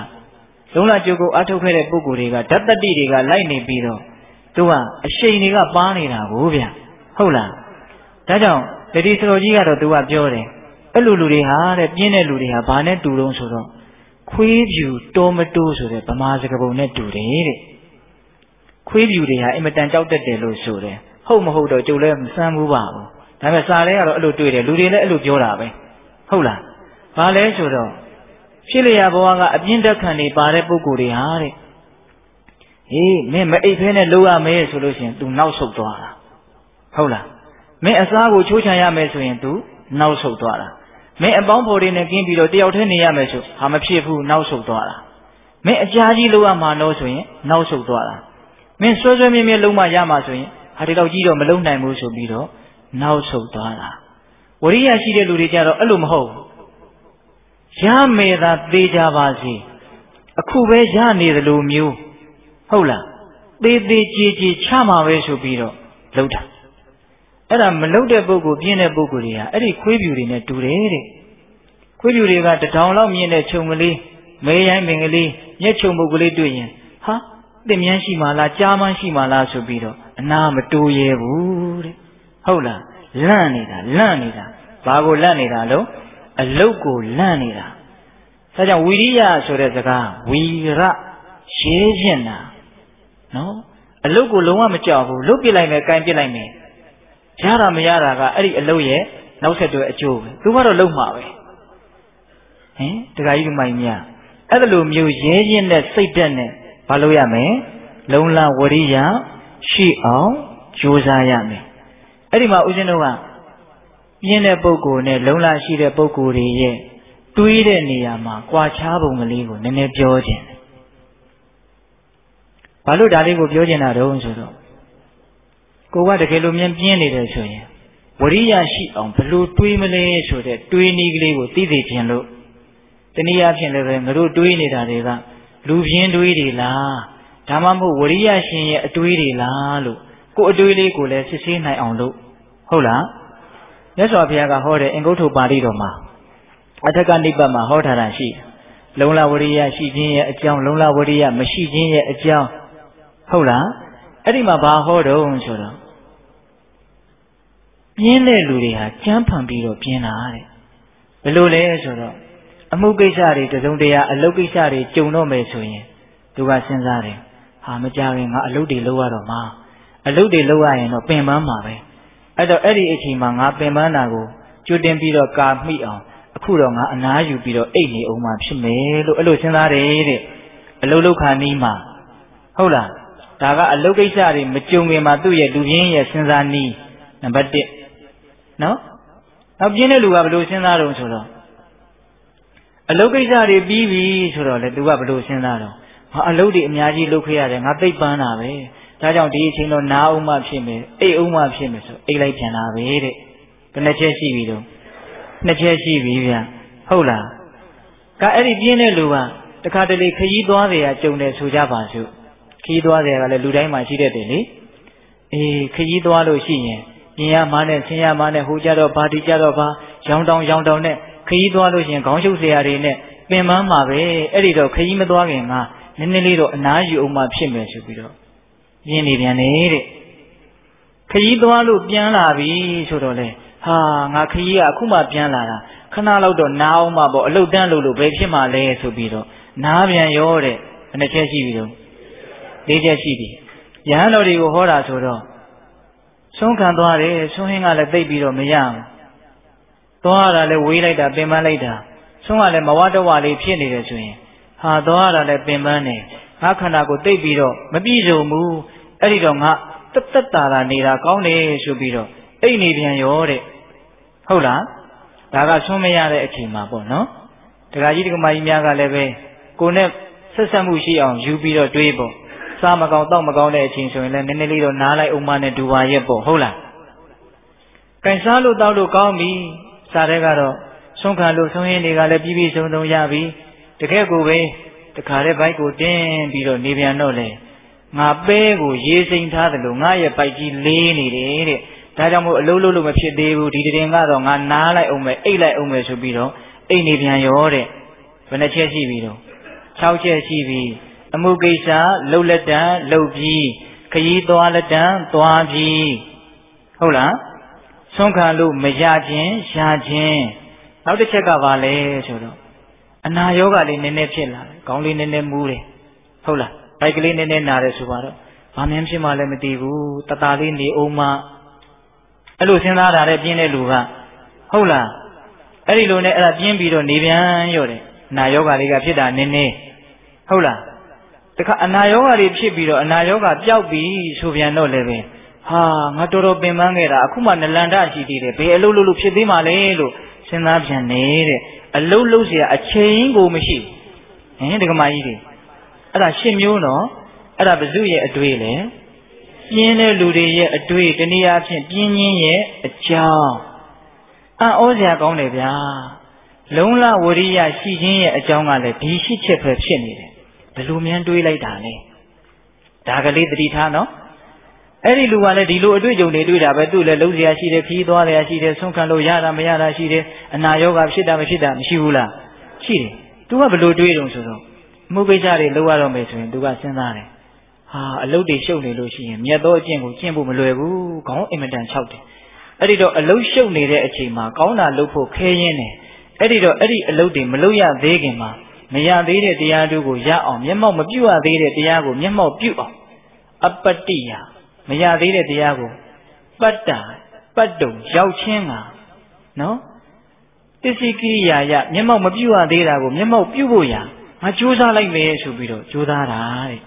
လုံးလာကြုတ်ကိုအထုတ်ခဲ့တဲ့ပုဂ္ဂိုလ်တွေကဓာတ်တတိတွေကလိုက်နေပြီးတော့သူကအရှိန်တွေကပါနေတာကိုဗျဟုတ်လားဒါကြောင့်တတိစတော်ကြီးကတော့သူကပြောတယ်အဲ့လူလူတွေဟာတဲ့ပြင်းတဲ့လူတွေဟာဘာနဲ့တူတုံးဆိုတော့ခွေးဖြူတောမတိုးဆိုတဲ့ဗမာစကားပုံနဲ့တူတယ်တဲ့ခွေးဖြူတွေဟာအင်မတန်ကြောက်တတ်တယ်လို့ဆိုတယ်ဟုတ်မဟုတ်တော့ကျုပ်လည်းမစမ်းဘူးပါဘူးဒါပေမဲ့စာထဲကတော့အဲ့လိုတွေ့တယ်လူတွေလည်းအဲ့လိုပြောတာပဲဟုတ်လားဘာလဲဆိုတော့ ဖြစ်လျာဘဝကအပြင်းတက်ခံနေပါတဲ့ပုဂ္ဂိုလ်တွေဟာတဲ့ဟေးမင်းမအိပ်ဖဲနဲ့လုပ်ရမယ်ဆိုလို့ရှိရင် तू နောက်ဆုတ်သွားတာဟုတ်လားမင်းအစားကိုချိုးချံရမယ်ဆိုရင် तू နောက်ဆုတ်သွားတာမင်းအပေါင်းဖော်တွေနဲ့ကင်းပြီးတော့တယောက်တည်းနေရမယ်ဆိုဟာမဖြစ်ဘူးနောက်ဆုတ်သွားတာမင်းအကြာကြီးလောက်ရမှာတော့ဆိုရင်နောက်ဆုတ်သွားတာမင်းဆွဲဆွဲမြဲမြဲလုံးမရမှာဆိုရင်ဟာဒီတော့ကြီးတော့မလုံနိုင်ဘူးဆိုပြီးတော့နောက်ဆုတ်သွားတာဝရိယရှိတဲ့လူတွေကြတော့အဲ့လိုမဟုတ်ဘူး ရမယ်သာသေးကြပါစေအခုပဲရနေသလိုမျိုးဟုတ်လားသေးသေးကြည်ကြည်ချမှာပဲဆိုပြီးတော့လှုပ်တာအဲ့ဒါမလှုပ်တဲ့ပုဂ္ဂိုလ်ပြင်းတဲ့ပုဂ္ဂိုလ်တွေဟာအဲ့ဒီခွေးပြူတွေနဲ့တူတယ်တဲ့ခွေးပြူတွေကတထောင်လောက်မြင့်တဲ့ခြုံကလေးမဲရိုင်းပင်ကလေးမျက်ခြုံပုတ်ကလေးတွေ့ရင်ဟာသင်မြန်းရှိမှလားကြားမှန်းရှိမှလားဆိုပြီးတော့အနာမတိုးရဲဘူးတဲ့ဟုတ်လားလန့်နေတာလန့်နေတာဘာကိုလန့်နေတာလို့ အလုတ်ကိုလန့်နေတာဒါကြောင့်ဝီရိယဆိုတဲ့စကားဝီရရှင်းရှင်းတာနော်အလုတ်ကိုလုံးဝမကြောက်ဘူးလုတ်ပြလိုက်မယ်ကင်ပြလိုက်မယ်ရတာမရတာကအဲ့ဒီအလုတ်ရဲ့နောက်ဆက်တွဲအကျိုးပဲသူကတော့လုံမှာပဲဟင်တခါကြီးဒီမိုင်းမြအဲ့ဒါလိုမျိုးရဲရင်တဲ့စိတ်တက်နဲ့ဘာလို့ရမလဲလုံလဝရိယရှိအောင်ကြိုးစားရမယ်အဲ့ဒီမှာဦးဇင်းတို့က ပြင်းတဲ့ပုံကိုယ်နဲ့လုံလရှိတဲ့ပုံကိုယ်တွေရဲ့တွေးတဲ့နေရာမှာကြွာချားပုံကလေးကိုနည်းနည်းပြောခြင်းဘာလို့ဒါလေးကိုပြောခြင်းတာတုံးဆိုတော့ကိုကတကယ်လို့မြင်ပြင်းနေတယ်ဆိုရင်ဝရိယရှိအောင်ဘလို့တွေးမလဲဆိုတဲ့တွေးနည်းကလေးကိုသိသိခြင်းလို့တနည်းအားဖြင့်လည်းပဲငါတို့တွေးနေတာတွေကလူပြင်းတွေးတွေလားဒါမှမဟုတ်ဝရိယရှင်ရဲ့အတွေးတွေလားလို့ကိုအတွေးလေးကိုလည်းစစ်ဆေးနိုင်အောင်လို့ဟုတ်လား မြတ်စွာဘုရားကဟောတဲ့အင်္ဂုတ္ထုပါဠိတော်မှာအထက်ကနိဗ္ဗာန်မှာဟောထားတာရှိလုံလဝရိယရှိခြင်းရဲ့အကြောင်းလုံလဝရိယမရှိခြင်းရဲ့အကြောင်းဟုတ်လားအဲ့ဒီမှာဘာဟောတော့ဆိုတော့ပြင်းတဲ့လူတွေဟာကြမ်းဖန်ပြီးတော့ပြင်းတာတဲ့ဘယ်လိုလဲဆိုတော့အမှုကိစ္စတွေတစုံတရာအလုပ်ကိစ္စတွေကြုံတော့မယ်ဆိုရင်သူကစဉ်းစားတယ်ဟာမကြခင်ငါအလုပ်တွေလုပ်ရတော့မှာအလုပ်တွေလုပ်ရရင်တော့ပင်ပန်းမှာပဲ အဲ့တော့အဲ့ဒီအချိန်မှာငါပင်ပန်းတာကိုကြိုတင်ပြီးတော့ကာမိအောင်အခုတော့ငါအနားယူပြီးတော့အိတ်နေအောင်မှဖြစ်မယ်လို့အဲ့လိုစဉ်းစားတယ်တဲ့အလုပ်လုပ်ခါနီးမှာဟုတ်လားဒါကအလုပ်ကိစ္စတွေမကြုံခင်မှာသူ့ရဲ့လူရင်းရဲ့စဉ်းစားနီးနံပါတ်1နော်နောက်ပြင်းတဲ့လူကဘယ်လိုစဉ်းစားတော့ဆိုတော့အလုပ်ကိစ္စတွေပြီးပြီဆိုတော့လေသူကဘယ်လိုစဉ်းစားတော့ဟာအလုပ်တွေအများကြီးလုပ်ခဲ့ရတယ်ငါသိပ်ပန်းတာပဲ ဒါကြောင့်ဒီအချိန်တော့နားအောင်မှဖြစ်မယ်အိတ်အောင်မှဖြစ်မယ်ဆိုအိတ်လိုက်ပြန်လာပဲတဲ့ဘယ်နှချက်ရှိပြီတော့နှစ်ချက်ရှိပြီဗျဟုတ်လားကအဲ့ဒီပြင်းတဲ့လူကတခါတလေခရီးသွားတွေကကြုံတယ်ဆိုကြပါစို့ခရီးသွားတွေကလည်းလူတိုင်းမှာရှိတတ်တယ်လေအေးခရီးသွားလို့ရှိရင်မြင်ရမှနဲ့ဆင်းရမှနဲ့ဟိုကြတော့ဘာဒီကြတော့ဘာရောင်တောင်ရောင်တောင်နဲ့ခရီးသွားလို့ရှိရင်ခေါင်းရှုပ်စရာတွေနဲ့ပင်ပန်းမှာပဲအဲ့ဒီတော့ခရီးမသွားခင်ကနည်းနည်းလေးတော့အနားယူအောင်မှဖြစ်မယ်ဆိုပြီးတော့ ပြင်းနေပြန်နေတဲ့ခရီးသွားလို့ပြန်လာပြီဆိုတော့လေဟာငါခရီးကအခုမှပြန်လာတာခဏလောက်တော့နားအောင်မှပေါ့အလုတ်တန်းလို့လို့ဘယ်ဖြစ်မှလဲဆိုပြီးတော့နားပြန်ရောတဲ့ဘယ်နှချက်ရှိပြီတော့လေးချက်ရှိပြီယဟန်တော်တွေကိုဟောတာဆိုတော့ဆုံးခံသွားတယ်ဆုံးဟင်းကလည်းသိပ်ပြီးတော့မရဘူးသွားရတာလည်းဝေးလိုက်တာပင်ပန်းလိုက်တာဆုံးကလည်းမဝတဝလေးဖြစ်နေတယ်ဆိုရင်ဟာသွားရတာလည်းပင်ပန်းနေငါခန္ဓာကိုသိပ်ပြီးတော့မပြည့်စုံဘူး အဲ့ဒီတော့ငါတက်တက်တာတာနေတာကောင်းတယ်ဆိုပြီးတော့အိတ်နေပြန်ရောတဲ့ဟုတ်လားဒါကဆုံးမရတဲ့အချိန်မှာပေါ့နော်ဒကာကြီးဒကာမကြီးများကလည်းပဲကိုနဲ့ဆက်ဆက်မှုရှိအောင်ယူပြီးတော့တွေးပေါ့စားမကောင်းတောက်မကောင်းတဲ့အချိန်ဆိုရင်လည်းနည်းနည်းလေးတော့နားလိုက်အောင်မနဲ့ဒူပါရဲ့ပေါ့ဟုတ်လားကင်စားလို့တောက်လို့ကောင်းပြီစားတဲ့ကတော့ဆုံးခံလို့ဆုံးရင်းတွေကလည်းပြီးပြီးဆုံးဆုံးရပြီတကယ်ကိုပဲတခါတဲ့ဘိုက်ကိုတင်းပြီးတော့နေပြန်တော့လေ ငါပဲကိုရေးစိမ်ထားတယ်လို့ငါရဲ့ဘိုက်ကြီးလေးနေတယ်တဲ့ဒါကြောင့်မို့အလုံးလုံးလို့မဖြစ်သေးဘူးဒီတရင်ကတော့ငါနားလိုက်အောင်မယ်အိတ်လိုက်အောင်မယ်ဆိုပြီးတော့အိတ်နေပြန်ရောတဲ့ဘယ်နှချက်ရှိပြီတော့6ချက်ရှိပြီအမှုကိစ္စလှုပ်လက်တံလှုပ်ပြီးခยีသွားလက်တံသွားပြီးဟုတ်လားဆုံးခံလို့မရခြင်းရှားခြင်းနောက်တစ်ချက်ကဘာလဲဆိုတော့အနာယောဂလေးနည်းနည်းဖြစ်လာတယ်ခေါင်းလေးနည်းနည်းမူးတယ်ဟုတ်လား ဘိုက်ကလေးနည်းနည်းနာတယ်ဆိုပါတော့ဘာမှန်းဖြစ်မှလည်းမသိဘူးတတလေးနေအောင်မှအဲ့လိုစဉ်းစားတာတဲ့ပြင်းတဲ့လူကဟုတ်လားအဲ့ဒီလိုနဲ့အဲ့ဒါပြင်းပြီးတော့နေပြန်ရော့တယ်နာယောဂလေးကဖြစ်တာနည်းနည်းဟုတ်လားတခါအနာယောဂတွေဖြစ်ပြီးတော့အနာယောဂပျောက်ပြီဆိုပြန်တော့လည်းပဲဟ ဟာငါတော်တော်ပင်ပန်းခဲ့တာအခုမှနလန္ဒရှိသေးတယ်ဘယ်အလုပ်လုပ်လို့ဖြစ်သေးမှလဲလို့စဉ်းစားပြန်နေတဲ့အလုပ်လုပ်เสียအချိန်ကိုမရှိဟင်ဒကမာကြီးတွေ အဲ့ဒါရှင်းမျိုးနော်အဲ့ဒါဘဇုရဲ့အတွေ့လေပြင်းတဲ့လူတွေရဲ့အတွေ့တနည်းအားဖြင့်ပြင်းရင်းရဲ့အကြောင်းအံ့ဩစရာကောင်းတယ်ဗျာလုံလဝရိယရှိခြင်းရဲ့အကြောင်းကလည်းဒီရှိချက်ပဲဖြစ်နေတယ်ဘယ်လိုများတွေးလိုက်တာလဲဒါကလေးသတိထားနော်အဲ့ဒီလူကလည်းဒီလိုအတွေ့အကြုံတွေတွေ့တာပဲသူ့လည်းလုံးစရာရှိတယ်ခီးသွားတယ်ရှိတယ်ဆုံးခံလို့ရတာမရတာရှိတယ်အနာရောဂါဖြစ်တာမဖြစ်တာမရှိဘူးလားရှိတယ်သူကဘယ်လိုတွေးတုံဆိုတော့ မှုပိစ္ဆတွေလောက်ရတော့မယ်ဆိုရင်သူကစဉ်းစားတယ်ဟာအလုတ်တွေရှုပ်နေလို့ရှိရင်မြတ်သောအကျင့်ကိုကျင့်ဖို့မလွယ်ဘူးခေါင်းအင်မတန်၆တယ်အဲ့ဒီတော့အလုတ်ရှုပ်နေတဲ့အချိန်မှာကောင်းတာလုပ်ဖို့ခဲရင်းတယ်အဲ့ဒီတော့အဲ့ဒီအလုတ်တွေမလုပ်ရသေးခင်မှာမရသေးတဲ့တရားတို့ကိုရအောင်မျက်မှောက်မပြုတ်ရသေးတဲ့တရားကိုမျက်မှောက်ပြုတ်အောင်အပတ္တိယမရသေးတဲ့တရားကိုပတ္တာပတ္တုံရောက်ချင်းကနော်တစ္ဆိကိရိယာယမျက်မှောက်မပြုတ်ရသေးတာကိုမျက်မှောက်ပြုတ်ဖို့ရ ငါကြိုးစားလိုက်မယ်ဆိုပြီးတော့ကြိုးစားတာတဲ့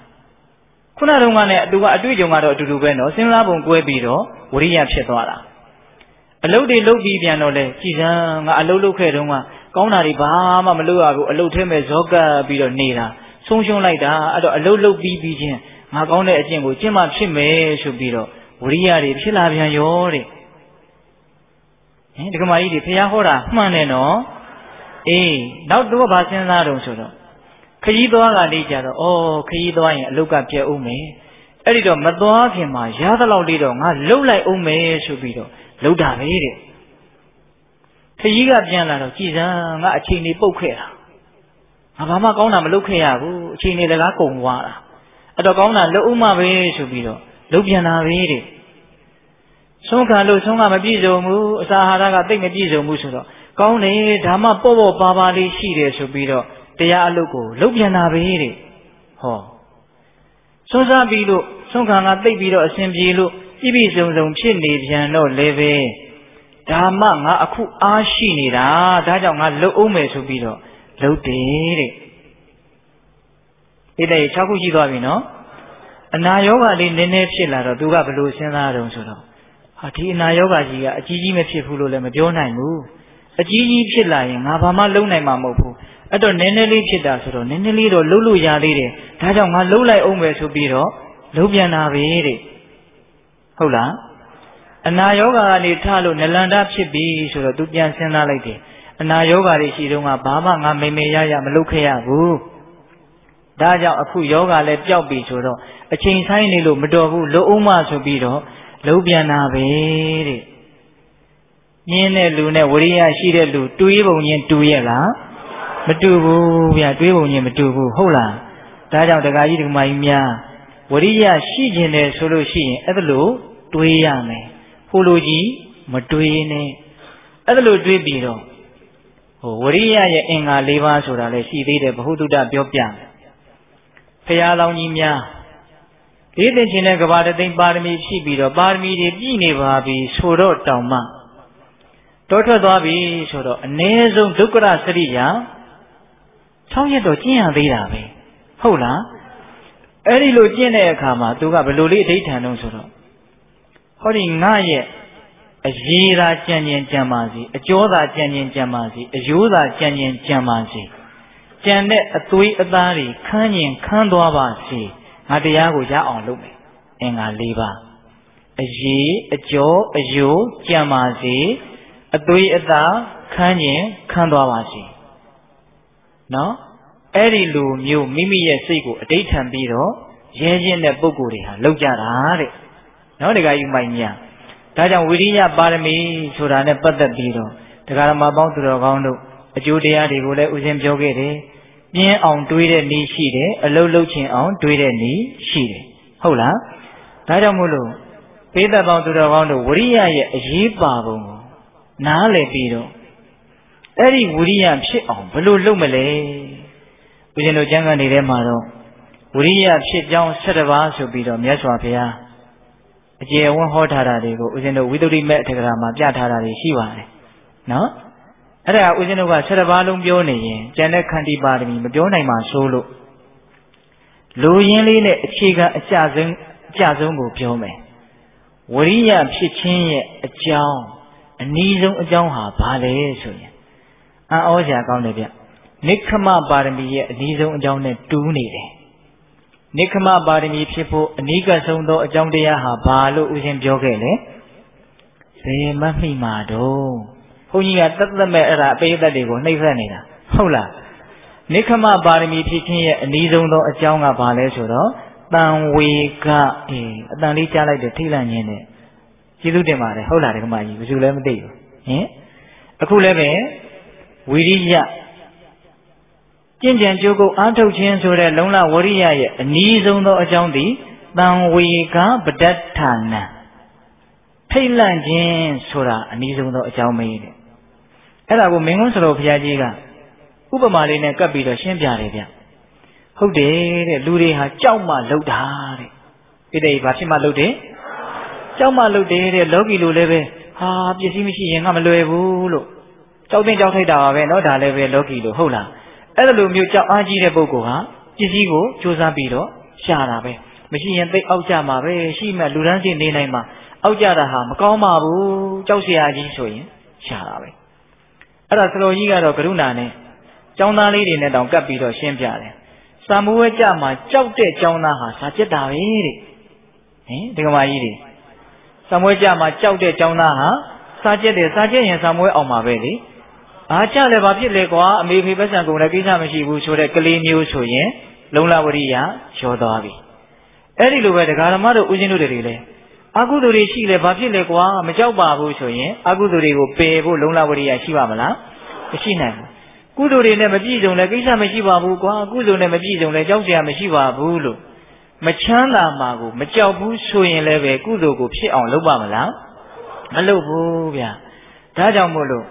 ခုနတုန်းကလည်းအတူကအတွေ့အကြုံကတော့အတူတူပဲနော်စဉ်းစားပုံကွဲပြီးတော့ဝရိယဖြစ်သွားတာအလုတ်တွေလုတ်ပြီးပြန်တော့လေကြည်စမ်းငါအလုတ်လုတ်ခဲ့တုန်းကကောင်းတာတွေဘာမှမလုပ်ရဘူးအလုတ်ထဲမဲ့ဇောကပ်ပြီးတော့နေတာဆုံးရှုံးလိုက်တာအဲ့တော့အလုတ်လုတ်ပြီးပြီးချင်းငါကောင်းတဲ့အကျင့်ကိုကျင့်မှဖြစ်မယ်ဆိုပြီးတော့ဝရိယတွေဖြစ်လာပြန်ရောတဲ့ဟင်ဒီကမာကြီးတွေဖះဟောတာမှန်တယ်နော်အေးနောက်တော့ဗာစဉ်းစားတော့ဆိုတော့ ခကြီးသွားကလေးကြတော့ဩခကြီးသွားရင်အလုတ်ကပြဲဦးမယ်အဲ့ဒီတော့မသွားခင်မှာရသလောက်လေးတော့ငါလှုပ်လိုက်ဦးမယ်ဆိုပြီးတော့လှုပ်တာပဲတဲ့ခကြီးကပြန်လာတော့ကြည်စမ်းငါအချိန်လေးပုတ်ခဲ့တာငါဘာမှကောင်းတာမလုပ်ခဲ့ရဘူးအချိန်လေးတကားကုန်သွားတာအဲ့တော့ကောင်းတာလှုပ်ဦးမှပဲဆိုပြီးတော့လှုပ်ပြန်တာပဲတဲ့ဆုံးခံလို့ဆုံးကမပြည့်စုံဘူးအစာအာဟာရကတိတ်မပြည့်စုံဘူးဆိုတော့ကောင်းတယ်ဓမ္မပေါ့ပေါ့ပါပါလေးရှိတယ်ဆိုပြီးတော့ တရားအလုပ်ကိုလုပ်ပြန်တာပဲတဲ့ဟောဆုံးစားပြီးလို့ဆုံးခံကတိတ်ပြီးတော့အစဉ်ပြေလို့ပြည့်ပြည့်စုံစုံဖြစ်နေပြန်တော့လည်းပဲဓမ္မငါအခုအားရှိနေတာဒါကြောင့်ငါလှုပ်အောင်မယ်ဆိုပြီးတော့လှုပ်တယ်တဲ့ဒီတဲ့6ခုရှိသွားပြီနော်အနာယောဂလေးနည်းနည်းဖြစ်လာတော့သူကဘယ်လိုစဉ်းစားတုံးဆိုတော့ဟာဒီအနာယောဂကြီးကအကြီးကြီးမဖြစ်ဘူးလို့လည်းမပြောနိုင်ဘူးအကြီးကြီးဖြစ်လာရင်ငါဘာမှလုပ်နိုင်မှာမဟုတ်ဘူး အဲ့တော့နည်းနည်းလေးဖြစ်တာဆိုတော့နည်းနည်းလေးတော့လှုပ်လို့ရသေးတယ်ဒါကြောင့်ငါလှုပ်လိုက်အောင်ပဲဆိုပြီးတော့လှုပ်ပြန်တာပဲတဲ့ဟုတ်လားအနာယောဂကနေထလို့နလန္ဒဖြစ်ပြီဆိုတော့သူပြန်စဉ်းစားလိုက်တယ်အနာယောဂတွေရှိတုန်းကဘာမှငါမေမေရရမလုပ်ခဲ့ရဘူးဒါကြောင့်အခုယောဂလည်းပျောက်ပြီဆိုတော့အချိန်ဆိုင်နေလို့မတော်ဘူးလှုပ်အောင်မှဆိုပြီးတော့လှုပ်ပြန်တာပဲတဲ့ညင်းတဲ့လူနဲ့ဝရိယရှိတဲ့လူတွေးပုံချင်းတူရဲ့လား မတူဘူးဗျတွေးပုံချင်းမတူဘူးဟုတ်လားဒါကြောင့်တက္ကကြီးဒကမကြီးများဝရိယရှိခြင်းတယ်ဆိုလို့ရှိရင်အဲ့ဒါလို့တွေးရမယ်ဟိုလိုကြီးမတွေးနဲ့အဲ့ဒါလို့တွေးပြီးတော့ဟိုဝရိယရဲ့အင်္ဂါ၄ပါးဆိုတာလည်းရှိသေးတယ်ဘ ഹു တုတပြောပြမယ်ဖရာလောင်းကြီးများဒီတင်ခြင်းတဲ့ကဘာတသိမ့်ပါရမီဖြည့်ပြီးတော့ပါရမီတွေပြည့်နေပါပြီဆိုတော့တောင်မှတောထွက်သွားပြီဆိုတော့အ ਨੇ ဆုံးဒုက္ခရစရိယာ 6ရက်တော့ကျင့်ရသေးတာပဲဟုတ်လားအဲ့ဒီလိုကျင့်တဲ့အခါမှာသူကဘယ်လိုလေးအဋိဌာန်တုံးဆိုတော့ဟောဒီငါရဲ့အရေးသာကြံ့ကျင်ကြံပါစီအကျောသာကြံ့ကျင်ကြံပါစီအယိုးသာကြံ့ကျင်ကြံပါစီကြံတဲ့အသွေးအသားတွေခန်းကျင်ခန်းသွားပါစီငါတရားကိုရအောင်လုပ်မယ်အင်္ဂါ၄ပါးအရေးအကျော်အယိုးကြံပါစီအသွေးအသားခန်းကျင်ခန်းသွားပါစီ နော်အဲ့ဒီလူမျိုးမိမိရဲ့စိတ်ကိုအဋိဌံပြီးတော့ရဲချင်းတဲ့ပုံကိုယ်တွေဟာလောက်ကြတာတဲ့နော်ဒကာယူမိုင်ညာဒါကြောင့်ဝိရိယပါရမီဆိုတာနဲ့ပတ်သက်ပြီးတော့ဒကာရမပေါင်းသူတော်ကောင်းတို့အကျိုးတရားတွေကိုလည်းဥစဉ်ပြောခဲ့တယ်ပြင်းအောင်တွေးတဲ့နည်းရှိတယ်အလုတ်လုတ်ချင်အောင်တွေးတဲ့နည်းရှိတယ်ဟုတ်လားဒါကြောင့်မို့လို့ဘေးသက်ပေါင်းသူတော်ကောင်းတို့ဝိရိယရဲ့အရေးပါပုံကိုနားလည်ပြီးတော့ အဲ့ဒီဝိရိယဖြစ်အောင်ဘယ်လိုလုပ်မလဲဦးဇင်းတို့ကျမ်းဂန်တွေထဲမှာတော့ဝိရိယဖြစ်ကြောင်း၁၇ပါးဆိုပြီးတော့မြတ်စွာဘုရားအကျေအဝန်းဟောထားတာတွေကိုဦးဇင်းတို့ဝိသုဒ္ဓိမဲ့အထက်ကရာမှာပြထားတာတွေရှိပါတယ်နော်အဲ့ဒါဦးဇင်းတို့က၁၇ပါးလုံးပြောနေရင်ကျန်တဲ့ခန္တီပါရမီမပြောနိုင်မှဆိုလို့လူရင်းလေးနဲ့အခြေခံအကျဆုံးအကျဆုံးကိုပြောမယ်ဝရိယဖြစ်ခြင်းရဲ့အကြောင်းအနည်းဆုံးအကြောင်းဟာဘာလဲဆိုရင် အံ့ဩစရာကောင်းတယ်ဗျနိခမပါရမီရဲ့အနည်းဆုံးအကြောင်းနဲ့တူးနေတယ်နိခမပါရမီဖြစ်ဖို့အနည်းကဆုံးသောအကြောင်းတရားဟာဘာလို့ဦးဇင်းပြောခဲ့လဲဘယ်မှမိမှာတော့ဘုန်းကြီးကတသက်မဲ့အဲ့ဒါအပိသက်တွေကိုနှိမ့်ဆက်နေတာဟုတ်လားနိခမပါရမီဖြစ်ခြင်းရဲ့အနည်းဆုံးသောအကြောင်းကဘာလဲဆိုတော့တန်ဝေကအေးအတန်လေးကြားလိုက်တယ်ထိတ်လန့်ခြင်းနဲ့ကျေးဇူးတင်ပါတယ်ဟုတ်လားဒီကမကြီးဘယ်သူလဲမသိဘူးဟင်အခုလည်းပဲ ဝိရိယကျင့်ကြံကြိုးကုပ်အားထုတ်ခြင်းဆိုတဲ့လုံလဝရိယရဲ့အနည်းဆုံးသောအကြောင်းသည်တန်ဝေကပဋ္ဌဌာနံထိတ်လန့်ခြင်းဆိုတာအနည်းဆုံးသောအကြောင်းမင်းတဲ့အဲ့ဒါကိုမင်းကွန်းစတော်ဘုရားကြီးကဥပမာလေးနဲ့ကပ်ပြီးတော့ရှင်းပြတယ်ဗျဟုတ်တယ်တဲ့လူတွေဟာကြောက်မှလှုပ်တာတဲ့ဒီတဲ့ဘာဖြစ်မှလှုပ်တယ်ကြောက်မှလှုပ်တယ်တဲ့လောကီလူလည်းပဲဟာပစ္စည်းမရှိရင်ငါမလွယ်ဘူးလို့ ကြောက်တဲ့ကြောက်ထိုက်တာပါပဲเนาะဒါလည်းပဲလောကီလူဟုတ်လားအဲ့လိုမျိုးကြောက်အားကြီးတဲ့ပုဂ္ဂိုလ်ဟာပစ္စည်းကိုစူးစမ်းပြီးတော့ရှာတာပဲမရှိရင်သိအောက်ကြမှာပဲရှိမှလူတန်းစီနေနိုင်မှာအောက်ကြတာဟာမကောင်းပါဘူးကြောက်เสียကြီးဆိုရင်ရှာတာပဲအဲ့ဒါစတော်ကြီးကတော့ကရုဏာနဲ့ကျောင်းသားလေးတွေနဲ့တောင်ကပ်ပြီးတော့ရှင်းပြတယ်စာမိုးဝဲကြမှာကြောက်တဲ့ကျောင်းသားဟာစာကျက်တာပဲတဲ့ဟင်ဒီကမာကြီးတွေစာမွေးကြမှာကြောက်တဲ့ကျောင်းသားဟာစာကျက်တယ်စာကျက်ရင်စာမွေးအောင်မှာပဲလေ အားကြလည်းဘာဖြစ်လဲကွာအမေဖေပတ်စံကုန်လည်းကိစ္စမရှိဘူးဆိုတဲ့ကလေးမျိုးဆိုရင်လုံလဝရိယရောသွားပြီအဲ့ဒီလိုပဲဒကာဓမ္မတို့ဦးဇင်းတို့တွေလည်းအကုသိုလ်တွေရှိလဲဘာဖြစ်လဲကွာမကြောက်ပါဘူးဆိုရင်အကုသိုလ်တွေကိုပယ်ဖို့လုံလဝရိယရှိပါမလားမရှိနိုင်ဘူးကုသိုလ်တွေနဲ့မပြည့်စုံလဲကိစ္စမရှိပါဘူးကွာကုသိုလ်နဲ့မပြည့်စုံလဲကြောက်စရာမရှိပါဘူးလို့မချမ်းသာမှာကိုမကြောက်ဘူးဆိုရင်လည်းပဲကုသိုလ်ကိုဖြစ်အောင်လုပ်ပါမလားမလုပ်ဘူးဗျာဒါကြောင့်မို့လို့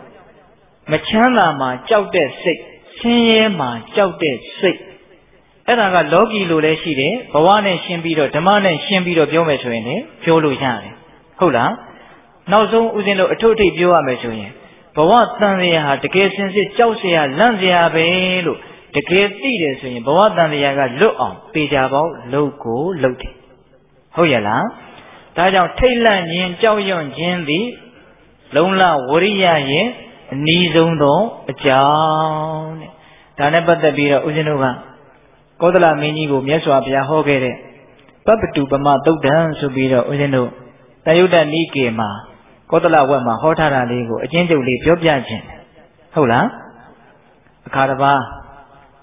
မချမ်းသာမှာကြောက်တဲ့စိတ်ဆင်းရဲမှာကြောက်တဲ့စိတ်အဲ့ဒါကလောကီလိုလည်းရှိတယ်ဘဝနဲ့ရှင်းပြီးတော့ဓမ္မနဲ့ရှင်းပြီးတော့ပြောမယ်ဆိုရင်လည်းပြောလို့ရတယ်ဟုတ်လားနောက်ဆုံးဦးဇင်းတို့အထုထိပ်ပြောရမယ်ဆိုရင်ဘဝတန်ရာဟာတကယ်စင်စစ်ကြောက်စရာလန့်စရာပဲလို့တကယ်သိတယ်ဆိုရင်ဘဝတန်ရာကလွတ်အောင်ပေကြပေါင်းလှုပ်ကိုလှုပ်တယ်ဟုတ်ရဲ့လားဒါကြောင့်ထိတ်လန့်ခြင်းကြောက်ရွံ့ခြင်းသည်လုံလဝရိယရဲ့ အနည်းဆုံးသောအကြောင်းတဲ့ဒါနဲ့ပတ်သက်ပြီးတော့ဦးဇင်းတို့ကကောသလမင်းကြီးကိုမြတ်စွာဘုရားဟောခဲ့တဲ့ပပတုပမသုတ်တံဆိုပြီးတော့ဦးဇင်းတို့တယုတ်တနိကေမှာကောသလဝက်မှာဟောထားတာလေးကိုအချင်းကျုပ်လေးပြောပြခြင်းဟုတ်လားအခါတစ်ပါး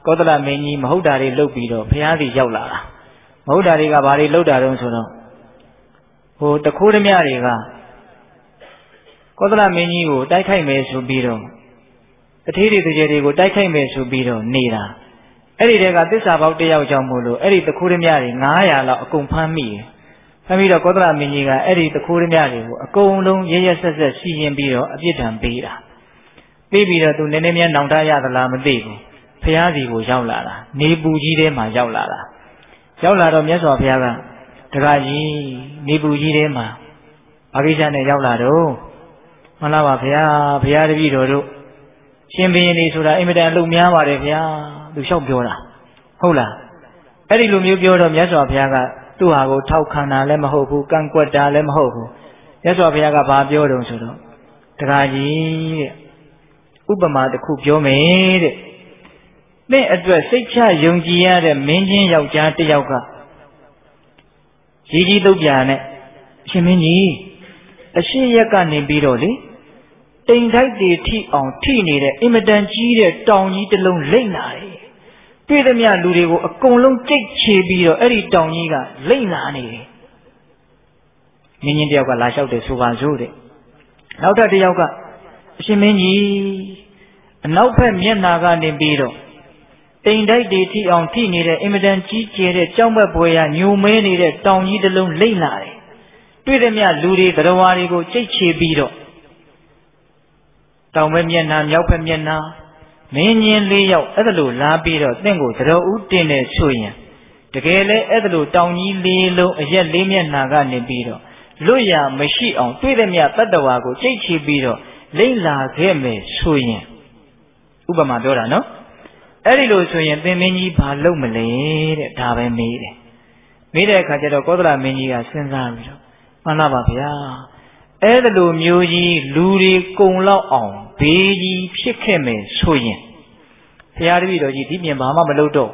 ကောသလမင်းကြီးမဟုတ်တာတွေလုပ်ပြီးတော့ဘုရားစီရောက်လာတာမဟုတ်တာတွေကဘာတွေလုပ်တာတုံးဆိုတော့ဟိုတခိုးဓမြတွေက ကောသလမင်းကြီးကိုတိုက်ခိုက်မယ်ဆိုပြီးတော့တထေးတွေတကြယ်တွေကိုတိုက်ခိုက်မယ်ဆိုပြီးတော့နေတာအဲ့ဒီတဲကသစ္စာပေါက်တယောက်ကြောင့်မို့လို့အဲ့ဒီတခိုးဓမြတွေ900လောက်အကုန်ဖမ်းမိတယ်ဖမ်းပြီးတော့ကောသလမင်းကြီးကအဲ့ဒီတခိုးဓမြတွေကိုအကုန်လုံးရရဆက်ဆက်စီရင်ပြီးတော့အပြစ်ဒဏ်ပေးတာပေးပြီးတော့သူနည်းနည်းများနောင်တရသလားမသိဘူးဖះစီကိုရောက်လာတာနေပူကြီးထဲမှာရောက်လာတာရောက်လာတော့မြတ်စွာဘုရားကတခါကြီးနေပူကြီးထဲမှာဘာကိစ္စနဲ့ရောက်လာတော့ မှန်လားပါဘုရားဘုရားတပည့်တော်တို့ရှင်ဘုရင်နေဆိုတာအင်မတန်လုံများပါတယ်ဘုရားသူလျှောက်ပြောတာဟုတ်လားအဲ့ဒီလိုမျိုးပြောတော့မြတ်စွာဘုရားကသူ့ဟာကိုထောက်ခံတာလည်းမဟုတ်ဘူးကန့်ကွက်တာလည်းမဟုတ်ဘူးမြတ်စွာဘုရားကဘာပြောတုံးဆိုတော့တခါကြီးတဲ့ဥပမာတစ်ခုပြောမယ်တဲ့သင်အတွက်စိတ်ချယုံကြည်ရတဲ့မင်းချင်းယောက်ျားတစ်ယောက်ကကြီးကြီးတုတ်ပြာနဲ့အရှင်မင်းကြီး အရှိရက်ကနေပြီးတော့လေတိမ်ထိုက်တွေထိအောင်ထိနေတဲ့အင်မတန်ကြီးတဲ့တောင်ကြီးတစ်လုံးလိမ့်လာတယ်တွေ့သမျှလူတွေကိုအကုန်လုံးကြိတ်ချပြီးတော့အဲ့ဒီတောင်ကြီးကလိမ့်လာနေတယ်မင်းကြီးတယောက်ကလာလျှောက်တယ်ဆိုပါစို့တဲ့နောက်ထပ်တယောက်ကအရှင်မင်းကြီးအနောက်ဘက်မျက်နာကနေပြီးတော့တိမ်တိုက်တွေထိအောင်ထိနေတဲ့အင်မတန်ကြီးကျယ်တဲ့ကြောင်းဘက်ပွဲရညိုမဲနေတဲ့တောင်ကြီးတစ်လုံးလိမ့်လာတယ်။ တွေ့တဲ့မြလူတွေတရားတွေကိုကြိတ်ချေပြီးတော့တောင်ဘက်မျက်နှာမြောက်ဘက်မျက်နှာမင်းကြီးလေးယောက်အဲ့ဒါလိုလာပြီးတော့တင့်ကိုတရားဥတင်နေဆိုရင်တကယ်လဲအဲ့ဒါလိုတောင်ကြီးလေးလုံးအရက်လေးမျက်နှာကနေပြီးတော့လွတ်ရမရှိအောင်တွေ့တဲ့မြတတ္တဝါကိုကြိတ်ချေပြီးတော့လိမ့်လာခဲ့မယ်ဆိုရင်ဥပမာပြောတာနော်အဲ့ဒီလိုဆိုရင်သင်မင်းကြီးဘာလုပ်မလဲတဲ့ဒါပဲမေးတယ်မေးတဲ့အခါကျတော့ကောသလမင်းကြီးကစဉ်းစားပြီးတော့ မှန်လားပါဗျာအဲ့ဒါလိုမျိုးကြီးလူတွေကုံလောက်အောင်ဘေးကြီးဖြစ်ခဲ့မယ်ဆိုရင်ဘုရားတပည့်တော်ကြီးဒီပြင်ဘာမှမလုပ်တော့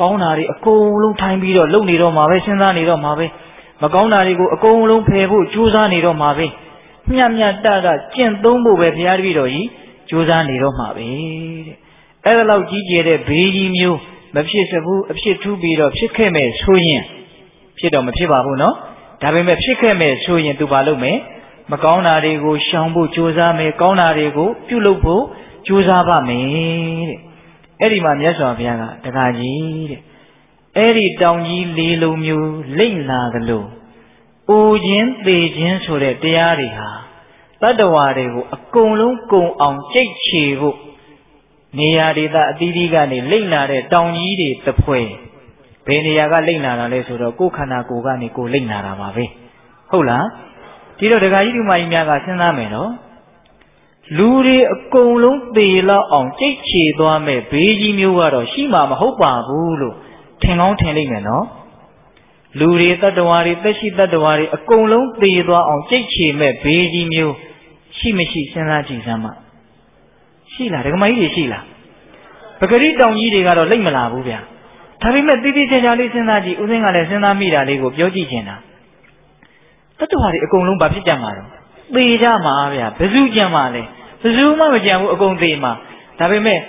ကောင်းတာတွေအကုန်လုံးထိုင်ပြီးတော့လုပ်နေတော့မှာပဲစဉ်းစားနေတော့မှာပဲမကောင်းတာတွေကိုအကုန်လုံးဖယ်ဖို့ကြိုးစားနေတော့မှာပဲမြတ်မြတ်တတကျင့်သုံးဖို့ပဲဘုရားတပည့်တော်ကြီးကြိုးစားနေတော့မှာပဲတဲ့အဲ့ဒါလောက်ကြီးကျယ်တဲ့ဘေးကြီးမျိုးမဖြစ်စဘူးအဖြစ်ထူးပြီးတော့ဖြစ်ခဲ့မယ်ဆိုရင်ဖြစ်တော့မဖြစ်ပါဘူးเนาะ ဒါပေမဲ့ဖြစ်ခဲ့မယ်ဆိုရင်သူဘာလုပ်မယ်မကောင်းတာတွေကိုရှောင်ဖို့ကြိုးစားမယ်ကောင်းတာတွေကို ပြုလုပ်ဖို့ကြိုးစားပါမယ်တဲ့အဲ့ဒီမှာမြတ်စွာဘုရားကတခါကြီးတဲ့အဲ့ဒီတောင်ကြီးလေးလုံးမျိုးလိမ့်လာသလိုအိုခြင်းသေခြင်းဆိုတဲ့တရားတွေဟာတတ္တဝါတွေကိုအကုန်လုံးကုံအောင်ကြိတ်ချေဖို့နေရာဒေသအသီးသီးကနေလိမ့်လာတဲ့တောင်ကြီးတွေတစ်ဖွဲ ဘယ်နေရာကလိမ့်လာတာလဲဆိုတော့ကိုယ်ခန္ဓာကိုယ်ကနေကိုယ်လိမ့်လာတာပါပဲဟုတ်လားဒီတော့ဒကာကြီးဒီမကြီးများကစဉ်းစားမယ်နော်လူတွေအကုန်လုံးသေလောက်အောင်ကြိတ်ချေသွားမဲ့ဘေးကြီးမျိုးကတော့ရှိမှာမဟုတ်ပါဘူးလို့ထင်ကောင်းထင်လိမ့်မယ်နော်လူတွေတတ္တဝါတွေသက်ရှိတတ္တဝါတွေအကုန်လုံးသေသွားအောင်ကြိတ်ချေမဲ့ဘေးကြီးမျိုးရှိမရှိစဉ်းစားကြည့်စမ်းပါရှိလားဒကမကြီးတွေရှိလားပဂရိတောင်ကြီးတွေကတော့လိမ့်မလာဘူးဗျာ ဒါပေမဲ့တိတိကျကျလေးစဉ်းစားကြည့်ဦးစင်းကလည်းစဉ်းစားမိတာလေးကိုပြောကြည့်ချင်တာတတ္တဝါတွေအကုန်လုံးဘာဖြစ်ကြမှာလဲသေကြမှာဗျာဘယ်သူကြံမှာလဲဘယ်သူမှမကြံဘူးအကုန်သေမှာဒါပေမဲ့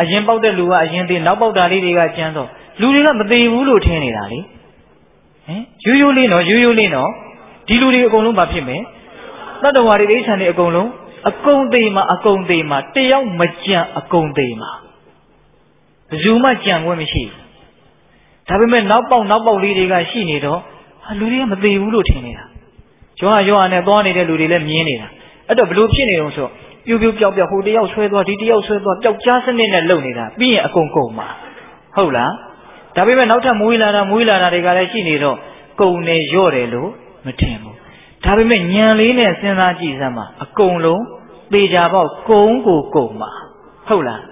အရင်ပေါက်တဲ့လူကအရင်သေနောက်ပေါက်တာလေးတွေကကြမ်းတော့လူတွေကမသေးဘူးလို့ထင်နေတာလေဟင်ရိုးရိုးလေးနော်ရိုးရိုးလေးနော်ဒီလူတွေအကုန်လုံးဘာဖြစ်မယ်တတ္တဝါတွေအိဋ္ဌာန်တွေအကုန်လုံးအကုန်သေးမှာအကုန်သေးမှာတယောက်မကြံအကုန်သေးမှာဘယ်သူမှကြံခွင့်မရှိဘူး ဒါပေမဲ့နောက်ပေါက်နောက်ပေါက်လေးတွေကရှိနေတော့လူတွေကမသေးဘူးလို့ထင်နေတာရောဟာရောဟာနဲ့သွားနေတဲ့လူတွေလည်းမြင်နေတာအဲ့တော့ဘလို့ဖြစ်နေတော့ဆိုပြူပြူပျောက်ပျောက်ဟိုတယောက်ဆွဲသွားဒီတယောက်ဆွဲသွားပျောက်ကြားစနစ်နဲ့လုပ်နေတာပြီးရင်အကုန်ကုန်မှာဟုတ်လားဒါပေမဲ့နောက်ထပ်မွေးလာတာမွေးလာတာတွေကလည်းရှိနေတော့ကုန်နေရော့တယ်လို့မထင်ဘူးဒါပေမဲ့ညံလေးနဲ့စဉ်းစားကြည့်စမ်းပါအကုန်လုံးပေကြပေါက်ကုန်းကိုကုန်မှာဟုတ်လား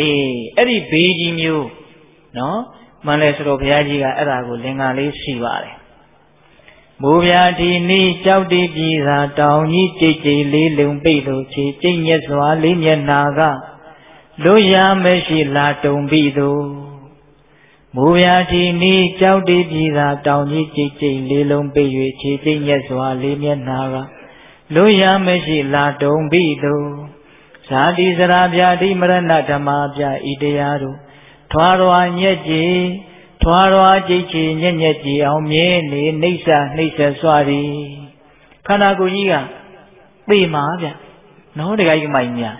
အေးအဲ့ဒီဘေးကြီးမျိုးနော် မှန်လဲဆိုတော့ဘုရားကြီးကအဲ့ဒါကိုလင်္ကာလေးရှိပါတယ်မိုးပြာဒီနီးကြောက်တိပြည်သာတောင်ကြီးကြိတ်ကြိတ်လေးလုံပိတ်လို့ခြေကျိတ်ညက်စွာလေးမျက်နာကလွရမရှိလာတုံပြီသူမိုးပြာဒီနီးကြောက်တိပြည်သာတောင်ကြီးကြိတ်ကြိတ်လေးလုံပိတ်၍ခြေကျိတ်ညက်စွာလေးမျက်နာကလွရမရှိလာတုံပြီသူဇာတိစရာပြာတိမရဏဓမ္မာပြဤတရားတို့ ထွားတော်ညက်ကြည်ထွားတော်ကြိတ်ချီညက်ညက်ကြည်အောင်မြဲနေနှိမ့်စာနှိမ့်ဆက်စွာသည်ခန္ဓာကိုယ်ကြီးကသေမှာဗျနော်တခါကြီးမိုင်ညာ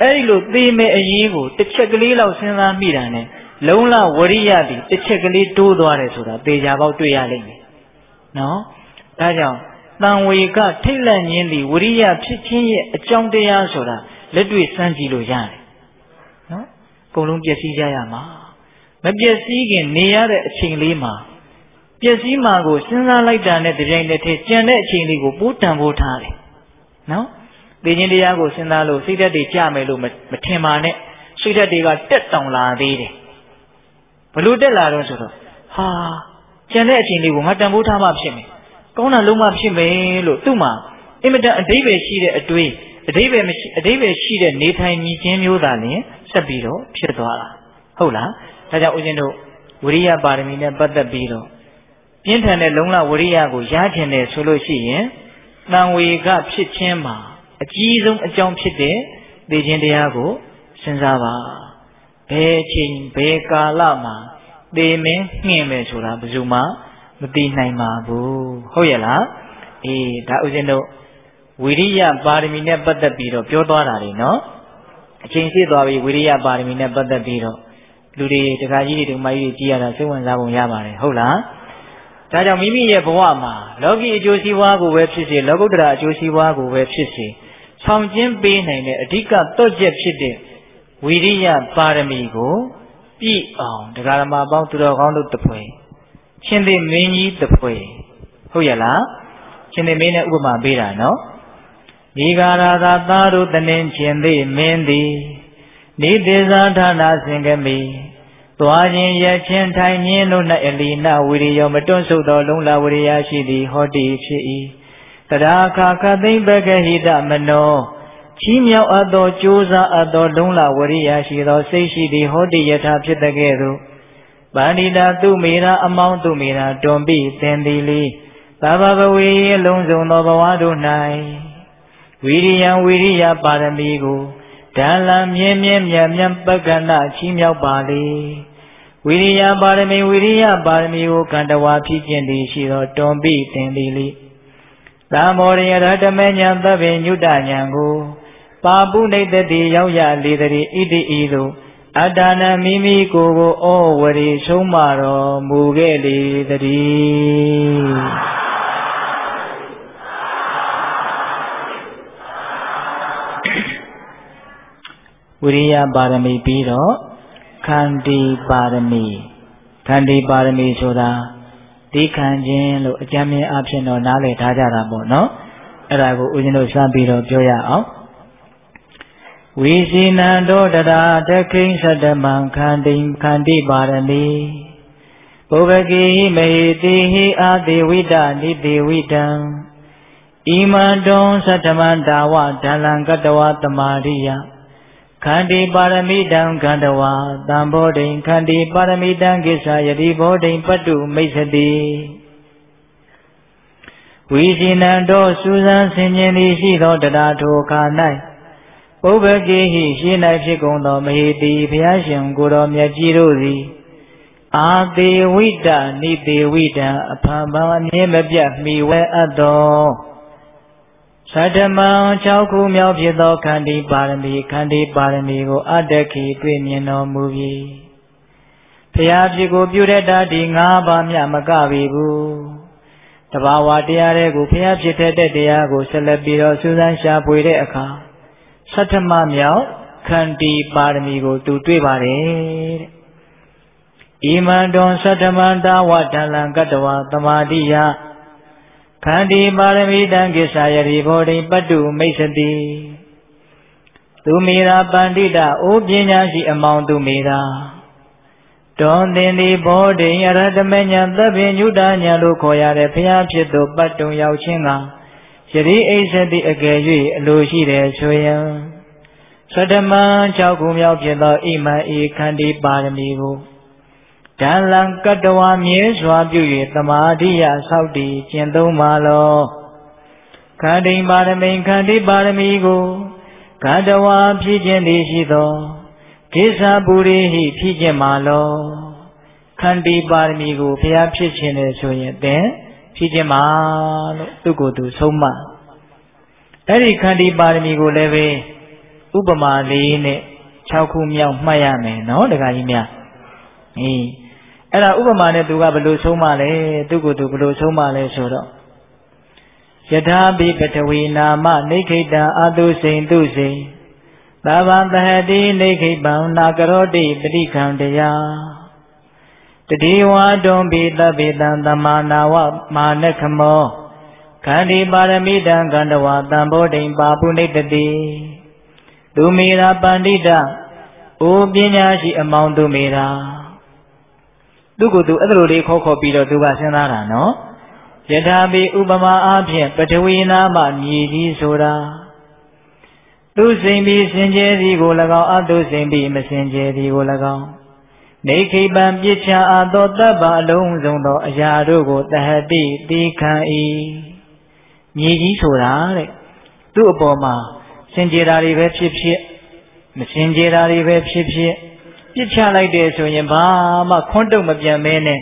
အဲ့ဒီလိုသေမဲ့အရင်ကိုတစ်ချက်ကလေးလောက်စဉ်းစားမိတာနဲ့လုံလဝရိယသည်တစ်ချက်ကလေးတိုးသွားတယ်ဆိုတာသေချာပေါက်တွေ့ရလိမ့်မယ်နော်ဒါကြောင့်တန်ဝေကထိတ်လန့်ခြင်းသည်ဝရိယဖြစ်ခြင်းရဲ့အကြောင်းတရားဆိုတာလက်တွေ့စမ်းကြည့်လို့ရတယ်နော်အ ကုန်လုံးပျက်စီးကြရမှာမပျက်စီးခင်နေရတဲ့အချိန်လေးမှာပျက်စီးမှာကိုစဉ်းစားလိုက်တာနဲ့တပြိုင်တည်းထဲကြံတဲ့အချိန်လေးကိုပိုးတန်ဖိုးထားတယ်နော်သိခြင်းတရားကိုစဉ်းစားလို့စိတ်ဓာတ်တွေကြမယ်လို့မထင်ပါနဲ့စိတ်ဓာတ်တွေကတက်တောင်လာသေးတယ်ဘလို့တက်လာတော့ဆိုတော့ဟာကြံတဲ့အချိန်လေးကိုငါတန်ဖိုးထားမှဖြစ်မယ်ကောင်းတာလုံးမဖြစ်မယ်လို့သူ့မှာအင်မတန်အတိပ္ပယ်ရှိတဲ့အတွေးအတိပ္ပယ်မရှိအတိပ္ပယ်ရှိတဲ့နေထိုင်မြည်ခြင်းမျိုးသာလျှင် ဆက်ပြီးတော့ဖြစ်သွားတာဟုတ်လားဒါကြောင့်ဦးဇင်းတို့ဝိရိယပါရမီနဲ့ပတ်သက်ပြီးတော့ပြင်းထန်တဲ့လုံလဝိရိယကိုရခြင်းတယ်ဆိုလို့ရှိရင်တန်ဝေကဖြစ်ခြင်းမှာအကြီးဆုံးအကြောင်းဖြစ်တဲ့သိခြင်းတရားကိုစဉ်းစားပါဘယ်အချိန်ဘယ်ကာလမှာသိမင်းနှင်မယ်ဆိုတာဘယ်သူမှမသိနိုင်ပါဘူးဟုတ်ရဲ့လားအေးဒါဥစဉ်တို့ဝိရိယပါရမီနဲ့ပတ်သက်ပြီးတော့ပြောသွားတာလေနော် အချိန်ရှိသွားပြီဝိရိယပါရမီနဲ့ပတ်သက်ပြီးတော့လူတွေတခါကြီးတွေဒုမကြီးတွေကြည်ရတာစိတ်ဝင်စားပုံရပါတယ်ဟုတ်လားဒါကြောင့်မိမိရဲ့ဘဝမှာလောကီအကျိုးစီးပွားကိုပဲဖြစ်စေလောကုတ္တရာအကျိုးစီးပွားကိုပဲဖြစ်စေဆောင်ကျင်းပေးနိုင်တဲ့အဓိကတော့ချက်ဖြစ်တဲ့ဝိရိယပါရမီကိုပြည့်အောင်တရားဓမ္မပေါင်းသူတော်ကောင်းတို့တပွဲရှင်သေမင်းကြီးတပွဲဟုတ်ရလားရှင်သေမင်းနဲ့ဥပမာပေးတာနော် ဒီကာရသာသားတို့တနင်ရှင်သေမင်းသည်နိသေဇာဌာနာစင်ကမိသွားခြင်းရခြင်းထိုင်ခြင်းတို့၌အလီနာဝိရိယောမတွန့်ဆုတ်သောလုံလဝိရိယရှိသည်ဟောတိဖြစ်၏တရာခါခသိမ့်ပကဟိတမနောချီးမြှောက်အပ်သောကြိုးစားအပ်သောလုံလဝရိယရှိသောစိတ်ရှိသည်ဟောတိယထာဖြစ်တဲ့ကဲ့သို့ဗန္ဒီတာသူမေရာအမောင်းသူမေရာတွန်ပိသင်သည်လီသဗ္ဗဗဝေအလုံးစုံသောဘဝတို့၌ ဝိရိယံဝိရိယပါရမီကိုဒါလံမြဲမြဲမြတ်မြတ်ပက္ကဏချီးမြှောက်ပါလေဝိရိယပါရမီဝိရိယပါရမီကိုကန္တဝါဖြစ်ခြင်းသည်ရှိသောတွန်ပိသင်သည်လီသာမောရိယရတမေညာသဗ္ဗညုတညာကိုပါပုနေတတိရောက်ရလေတည်းဣတိဤသို့အတ္တနာမိမိကိုယ်ကိုဩဝရီဆုံးမတော်မူခဲ့လေတည်း ဝိရိယပါရမီပြီးတော့ခန္တီပါရမီခန္တီပါရမီဆိုတာဒီခံခြင်းလို့အကြမ်းမြင်အဖြစ်တော့နားလည်ထားကြတာပေါ့နော်အဲ့ဒါကိုဦးဇင်းတို့စပြီးတော့ပြောရအောင်ဝိစီနံတောတရာတခိဉ္စတမံခန္တိခန္တိပါရမီပုဗ္ဗကေမေတိဟိအာတိဝိတနိတိဝိတံဣမံတုံသတ္တမန္တာဝဒလံကတဝသမာရိယ ခန္တိပါရမိတံခန္တဝါတံဘောဓိခန္တိပါရမိတံကိစ္ဆာယတိဘောဓိပတ္တုမိတ်သတိဝိစီနံတောစူဇံဆင်ញင်သည်ရှိသောတရားထိုခါ၌ပုဗ္ဗကေဟိရှိ၌ဖြစ်ကုန်သောမဟိတိဘုရားရှင်ကိုတော်မြတ်ကြီးတို့သည်အာသေဝိတနိသေဝိတံအဖန်ပန်အမြဲမပြတ်မိဝဲအပ်သော သတ္တမံ6ခုမြောက်ဖြစ်သောခန္တီပါရမီခန္တီပါရမီကိုအတ္တခိတွေ့မြင်တော်မူပြီဖျားဖြစ်ကိုပြုတဲ့တာဒီ၅ပါးမြမကပြီဘူးတဘာဝတရားတွေကိုဖျားဖြစ်တဲ့တရားကိုဆက်လက်ပြီးတော့စူးစမ်းရှာဖွေတဲ့အခါသတ္တမမြောက်ခန္တီပါရမီကိုသူတွေ့ပါတယ်တဲ့ဣမံတွန်သတ္တမန္တာဝဒလံကတဝသမာတိယ ခန္တီပါရမီတံကိစ္ဆာယရိဘောဓိပတ္တုမိတ်စတိသူမေရာပန္တိတအိုပညာရှိအမောင်သူမေရာတွန်သင်သည်ဘောဓိအရတမညာသဗ္ဗညုတညာလို့ခေါ်ရတဲ့ဘုရားဖြစ်သူပတ္တုံရောက်ခြင်းကယရိအိစတိအကယ်၍အလိုရှိတယ်ဆိုရင်သတ္တမ6ခုမြောက်ဖြစ်သောဣမံဤခန္တီပါရမီကို ဓာလံကတဝမြဲစွာပြု၍သမာဓိယဆောက်တည်ကျင့်သုံးပါလောခန္တိပါရမီခန္တိပါရမီကိုကတဝဖြစ်ခြင်းသည်ရှိသောကိစ္စပုရိဟိဖြစ်ခြင်းပါလောခန္တိပါရမီကိုဘုရားဖြစ်ခြင်းလေဆိုရင်သင်ဖြစ်ခြင်းပါလို့သူ့ကိုယ်သူဆုံးမအဲ့ဒီခန္တိပါရမီကိုလည်းပဲဥပမာလေးနဲ့6ခုမြောက်မှတ်ရမယ်နော်တခါကြီးများအေး အဲ့ဒါဥပမာနဲ့သူကဘယ်လိုဆုံးမလဲသူကိုယ်သူဘယ်လိုဆုံးမလဲဆိုတော့ယထာပိပထဝီနာမနေခိတံအာတုစိန်သူစိန်သဗ္ဗံတဟတိနေခိပံနာကရောတိပရိခံတရားတတိဝါတွန်ပိသဗ္ဗေတံသမာနာဝမာနခမောခန္ဒီပါရမိတံကန္တဝတံဘောဓိပါပုနိတတိသူမေရာပန္တိတအိုပညာရှိအမောင်သူမေရာ သူကသူအဲ့လိုလေးခေါ်ခေါ်ပြီးတော့သူကစဉ်းစားတာနော်ယထာပိဥပမာအားဖြင့်ပထဝီနာမမြေကြီးဆိုတာသူစိမ်ပြီးစင်ကြယ်သည်ကို၎င်းအတုစိမ်ပြီးမစင်ကြယ်သည်ကို၎င်းနေခိပံပြစ်ချအပ်သောတပ်ပါအလုံးစုံသောအရာတို့ကိုတဟတိတိခံ၏မြေကြီးဆိုတာတဲ့သူ့အပေါ်မှာစင်ကြယ်တာတွေပဲဖြစ်ဖြစ်မစင်ကြယ်တာတွေပဲဖြစ်ဖြစ် ပြစ်ချလိုက်တယ်ဆိုရင်ဘာမှခွန်းတုတ်မပြန်မဲနဲ့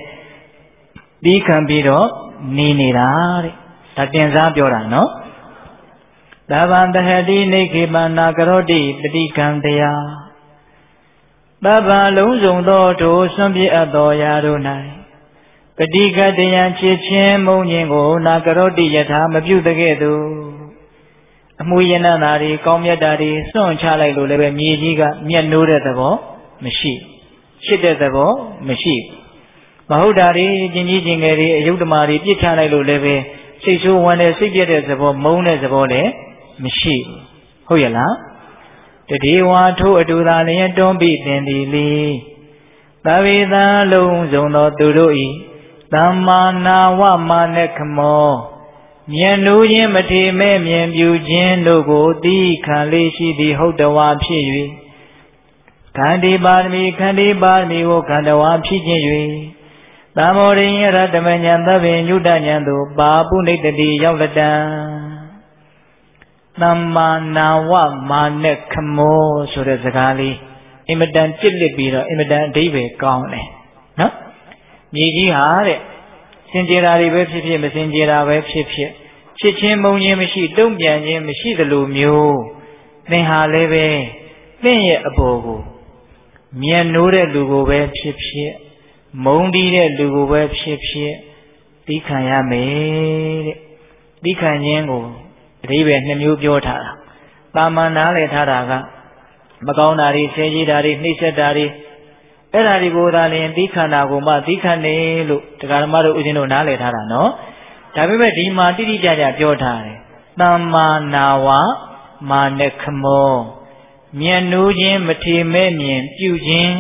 ပြီးခံပြီးတော့နေနေတာတဲ့ဒါတင်စားပြောတာနော်သဗ္ဗံတဟတိနေခေပနာကရောတိပฏิကံတရားသဗ္ဗံလုံးစုံသောထိုစွန့်ပြစ်အပ်သောရာတို့၌ပฏิကတယံချစ်ချင်းမုံညင်ကို နာကရောတိယထာမပြုတ်တဲ့ကဲ့သို့အမှုရဏနာတွေကောင်းမြတ်တာတွေစွန့်ချလိုက်လို့လည်းပဲမြေကြီးကမျက်နှိုးတဲ့သဘော မရှိရှစ်တဲ့သဘောမရှိမဟုတ်တာတွေကျင်ကြီးကျင်ငယ်တွေအယုဒ္ဓမာတွေပြစ်ချလိုက်လို့လည်းပဲစိတ်ဆိုးဝမ်းနဲ့စိတ်ပြက်တဲ့သဘောမုန်းတဲ့သဘောလည်းမရှိဟုတ်ရဲ့လားတတိဝါထိုးအတူသာလျင်တွန်းပြီးတင်သည်လီသဗ္ဗေသံလုံးစုံသောသူတို့ဤသမ္မာနာဝမာနခမောမြင်လို့ခြင်းမထေမဲ့မြင်ပြူခြင်းတို့ကိုသိခံလေးရှိသည်ဟုတ်တော်ဝါဖြစ်၍ ခန္တီပါရမီခန္တီပါရမီကိုခန္ဓဝါဖြစ်ခြင်း၍သမောရိယရတမညာသဗ္ဗညုတညာသို့ပါပုနိတတိရောက်လတံသမ္မာနာဝမာနခမောဆိုတဲ့စကားလေးအင်မတန်ကြစ်လစ်ပြီးတော့အင်မတန်အဓိပ္ပာယ်ကောင်းတယ်နော်မြေကြီးဟာတဲ့စင်ကြယ်တာတွေပဲဖြစ်ဖြစ်မစင်ကြယ်တာပဲဖြစ်ဖြစ်ချစ်ချင်းမုန်းခြင်းမရှိတုံ့ပြန်ခြင်းမရှိသလိုမျိုးသင်ဟာလည်းပဲသင်ရဲ့အပေါ်ကို မြင်နိုးတဲ့လူကိုပဲဖြစ်ဖြစ်မုန်းတီးတဲ့လူကိုပဲဖြစ်ဖြစ်သိခံရမယ်တဲ့သိခံခြင်းကိုအဓိပ္ပာယ်နှစ်မျိုးပြောထားတာတာမန်နားလည်ထားတာကမကောင်းတာတွေဆဲကြီးတာတွေနှိမ့်ဆက်တာတွေအဲ့ဒါတွေကိုသာလျှင်သီးခန္ဓာကိုမှသီးခန္နေလို့တရားဓမ္မတို့ဦးဇင်းတို့နားလည်ထားတာနော်ဒါပေမဲ့ဒီမှာတိတိကျကျပြောထားတယ်သမ္မာနာဝမာနခမော မြတ်နိုးခြင်းမထေမဲ့မြင် ပြုခြင်း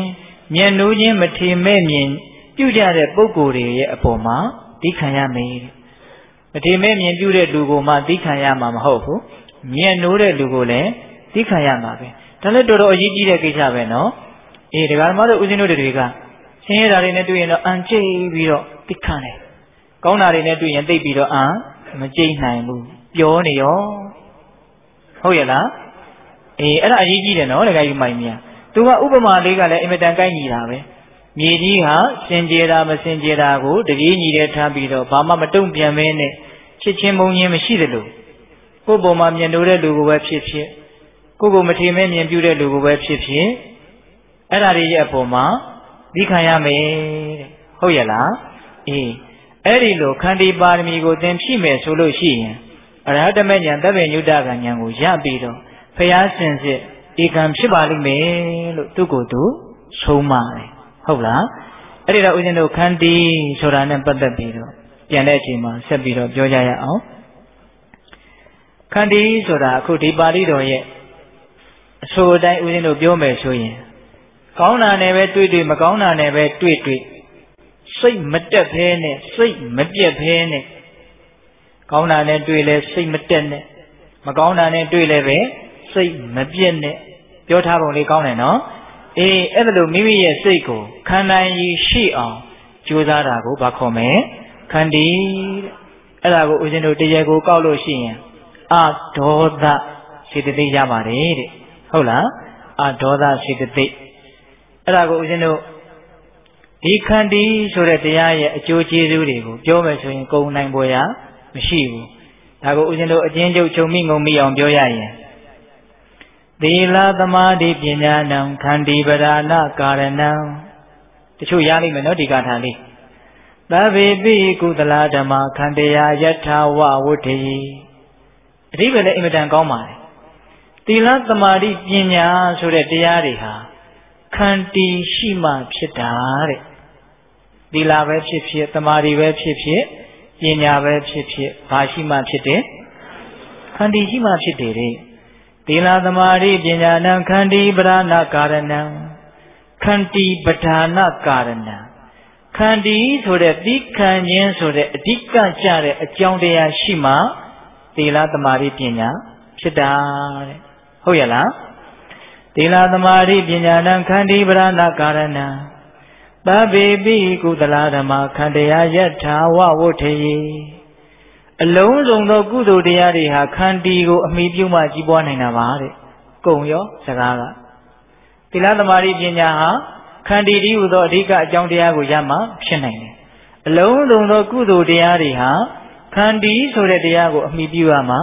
မြတ်နိုးခြင်းမထေမဲ့မြင် ပြုကြတဲ့ပုဂ္ဂိုလ်တွေရဲ့အပေါ်မှာသီးခံရမယ်မထေမဲ့မြင်ပြုတဲ့လူကိုမှသီးခံရမှာမဟုတ်ဘူးမြတ်နိုးတဲ့လူကိုလည်းသီးခံရမှာပဲဒါလည်းတော်တော်အရေးကြီးတဲ့ကိစ္စပဲနော်အေးဒကာဓမ္မတို့ဦးဇင်းတို့တွေကဆင်းရဲတာတွေနဲ့တွေ့ရင်တော့အန်ကျိပြီးတော့သိခံတယ်ကောင်းတာတွေနဲ့တွေ့ရင်သိပြီးတော့အန်မကျိနိုင်ဘူးပြောနေရောဟုတ်ရဲ့လား အေးအဲ့ဒါအရေးကြီးတယ်နော်ဒကာကြီးမိုင်မြာသူကဥပမာလေးကလည်းအင်မတန်ကိုက်ညီတာပဲမြေကြီးဟာစင်ကြယ်တာမစင်ကြယ်တာကိုတကြီးညီတဲ့ထားပြီးတော့ဘာမှမတုံ့ပြန်မဲနဲ့ချစ်ချင်းမုန်းချင်းမရှိသလိုကိုယ်ပေါ်မှာမြင်လို့တဲ့လူကိုပဲဖြစ်ဖြစ်ကိုယ်ကိုမထေမဲမြင်ပြုတဲ့လူကိုပဲဖြစ်ဖြစ်အဲ့ဒါတွေရဲ့အပေါ်မှာသိခံရမယ်တဲ့ဟုတ်ရဲ့လားအေးအဲ့ဒီလိုခန္တီပါရမီကိုသင်ဖြည့်မယ်ဆိုလို့ရှိရင်အရဟတမေညာတပ်ပင်ညုတကဉာဏ်ကိုရပြီးတော့ ဖျားစင်စစ်ဧကံဖြစ်ပါလိမ့်မယ်လို့သူကိုယ်သူဆုံးမတယ်ဟုတ်လားအဲ့ဒီတော့ဦးဇင်းတို့ခန္တီဆိုတာနဲ့ပတ်သက်ပြီးတော့ပြန်တဲ့အချိန်မှာဆက်ပြီးတော့ပြောကြရအောင်ခန္တီဆိုတာအခုဒီပါဠိတော်ရဲ့အဆိုအတိုင်းဦးဇင်းတို့ပြောမယ်ဆိုရင်ကောင်းတာနဲ့ပဲတွေ့တွေ့မကောင်းတာနဲ့ပဲတွေ့တွေ့စိတ်မတက်ဖဲနဲ့စိတ်မပြက်ဖဲနဲ့ကောင်းတာနဲ့တွေ့လဲစိတ်မတက်နဲ့မကောင်းတာနဲ့တွေ့လဲပဲ စိတ်မပြက်နဲ့ပြောထားပုံလေးကောင်းတယ်နော်အေးအဲ့ဒါလို့မိမိရဲ့စိတ်ကိုခန္ဓာရည်ရှိအောင်ကြိုးစားတာကိုဘာခေါ်မလဲခန္တီတဲ့အဲ့ဒါကိုဦးဇင်းတို့တရားကိုကောက်လို့ရှိရင်အဒေါသစေတသိက်ရပါတယ်တဲ့ဟုတ်လားအဒေါသစေတသိက်အဲ့ဒါကိုဦးဇင်းတို့ဒီခန္တီဆိုတဲ့တရားရဲ့အကျိုးကျေးဇူးတွေကိုပြောမယ်ဆိုရင် ကုန်နိုင်ပေါ်ရမရှိဘူးဒါကိုဦးဇင်းတို့အကျဉ်းချုပ်ချုပ်မိငုံမိအောင်ပြောရရင် သီလသမာဓိပညာနံခန္တီပရဏကာရဏံတချို့ရလိမ့်မယ်နော်ဒီကာထာလေးသဗ္ဗေပိကုသလာဓမ္မခန္တရာယထာဝဝုထေအဓိပ္ပာယ်လည်းအင်မတန်ကောင်းပါတယ်သီလသမာဓိပညာဆိုတဲ့တရားတွေဟာခန္တီရှိမှဖြစ်တာတဲ့သီလပဲဖြစ်ဖြစ်သမာဓိပဲဖြစ်ဖြစ်ပညာပဲဖြစ်ဖြစ်ဘာရှိမှဖြစ်တယ်ခန္တီရှိမှဖြစ်တယ်တဲ့ သီလသမာဓိပညာနံခန္တီပရဏကာရဏံခန္တီပဌာနကာရဏံခန္တီဆိုတဲ့သီးခံခြင်းဆိုတဲ့အဓိကကျတဲ့အကြောင်းတရားရှိမှသီလသမာဓိပညာဖြစ်တာတဲ့ဟုတ်ရဲ့လားသီလသမာဓိပညာနံခန္တီပရဏကာရဏံသဗ္ဗေပိကုသလာဓမ္မခန္တရားယထာဝဝုထေယ အလုံးစုံသောကုသိုလ်တရားတွေဟာခန္တီကိုအမိပြုမှကြီးပွားနိုင်တာပါတဲ့ကုံရောစကားကသီလသမာဓိပညာဟာခန္တီတည်းဟူသောအဓိကအကြောင်းတရားကိုရမှဖြစ်နိုင်တယ်အလုံးစုံသောကုသိုလ်တရားတွေဟာခန္တီဆိုတဲ့တရားကိုအမိပြုရမှ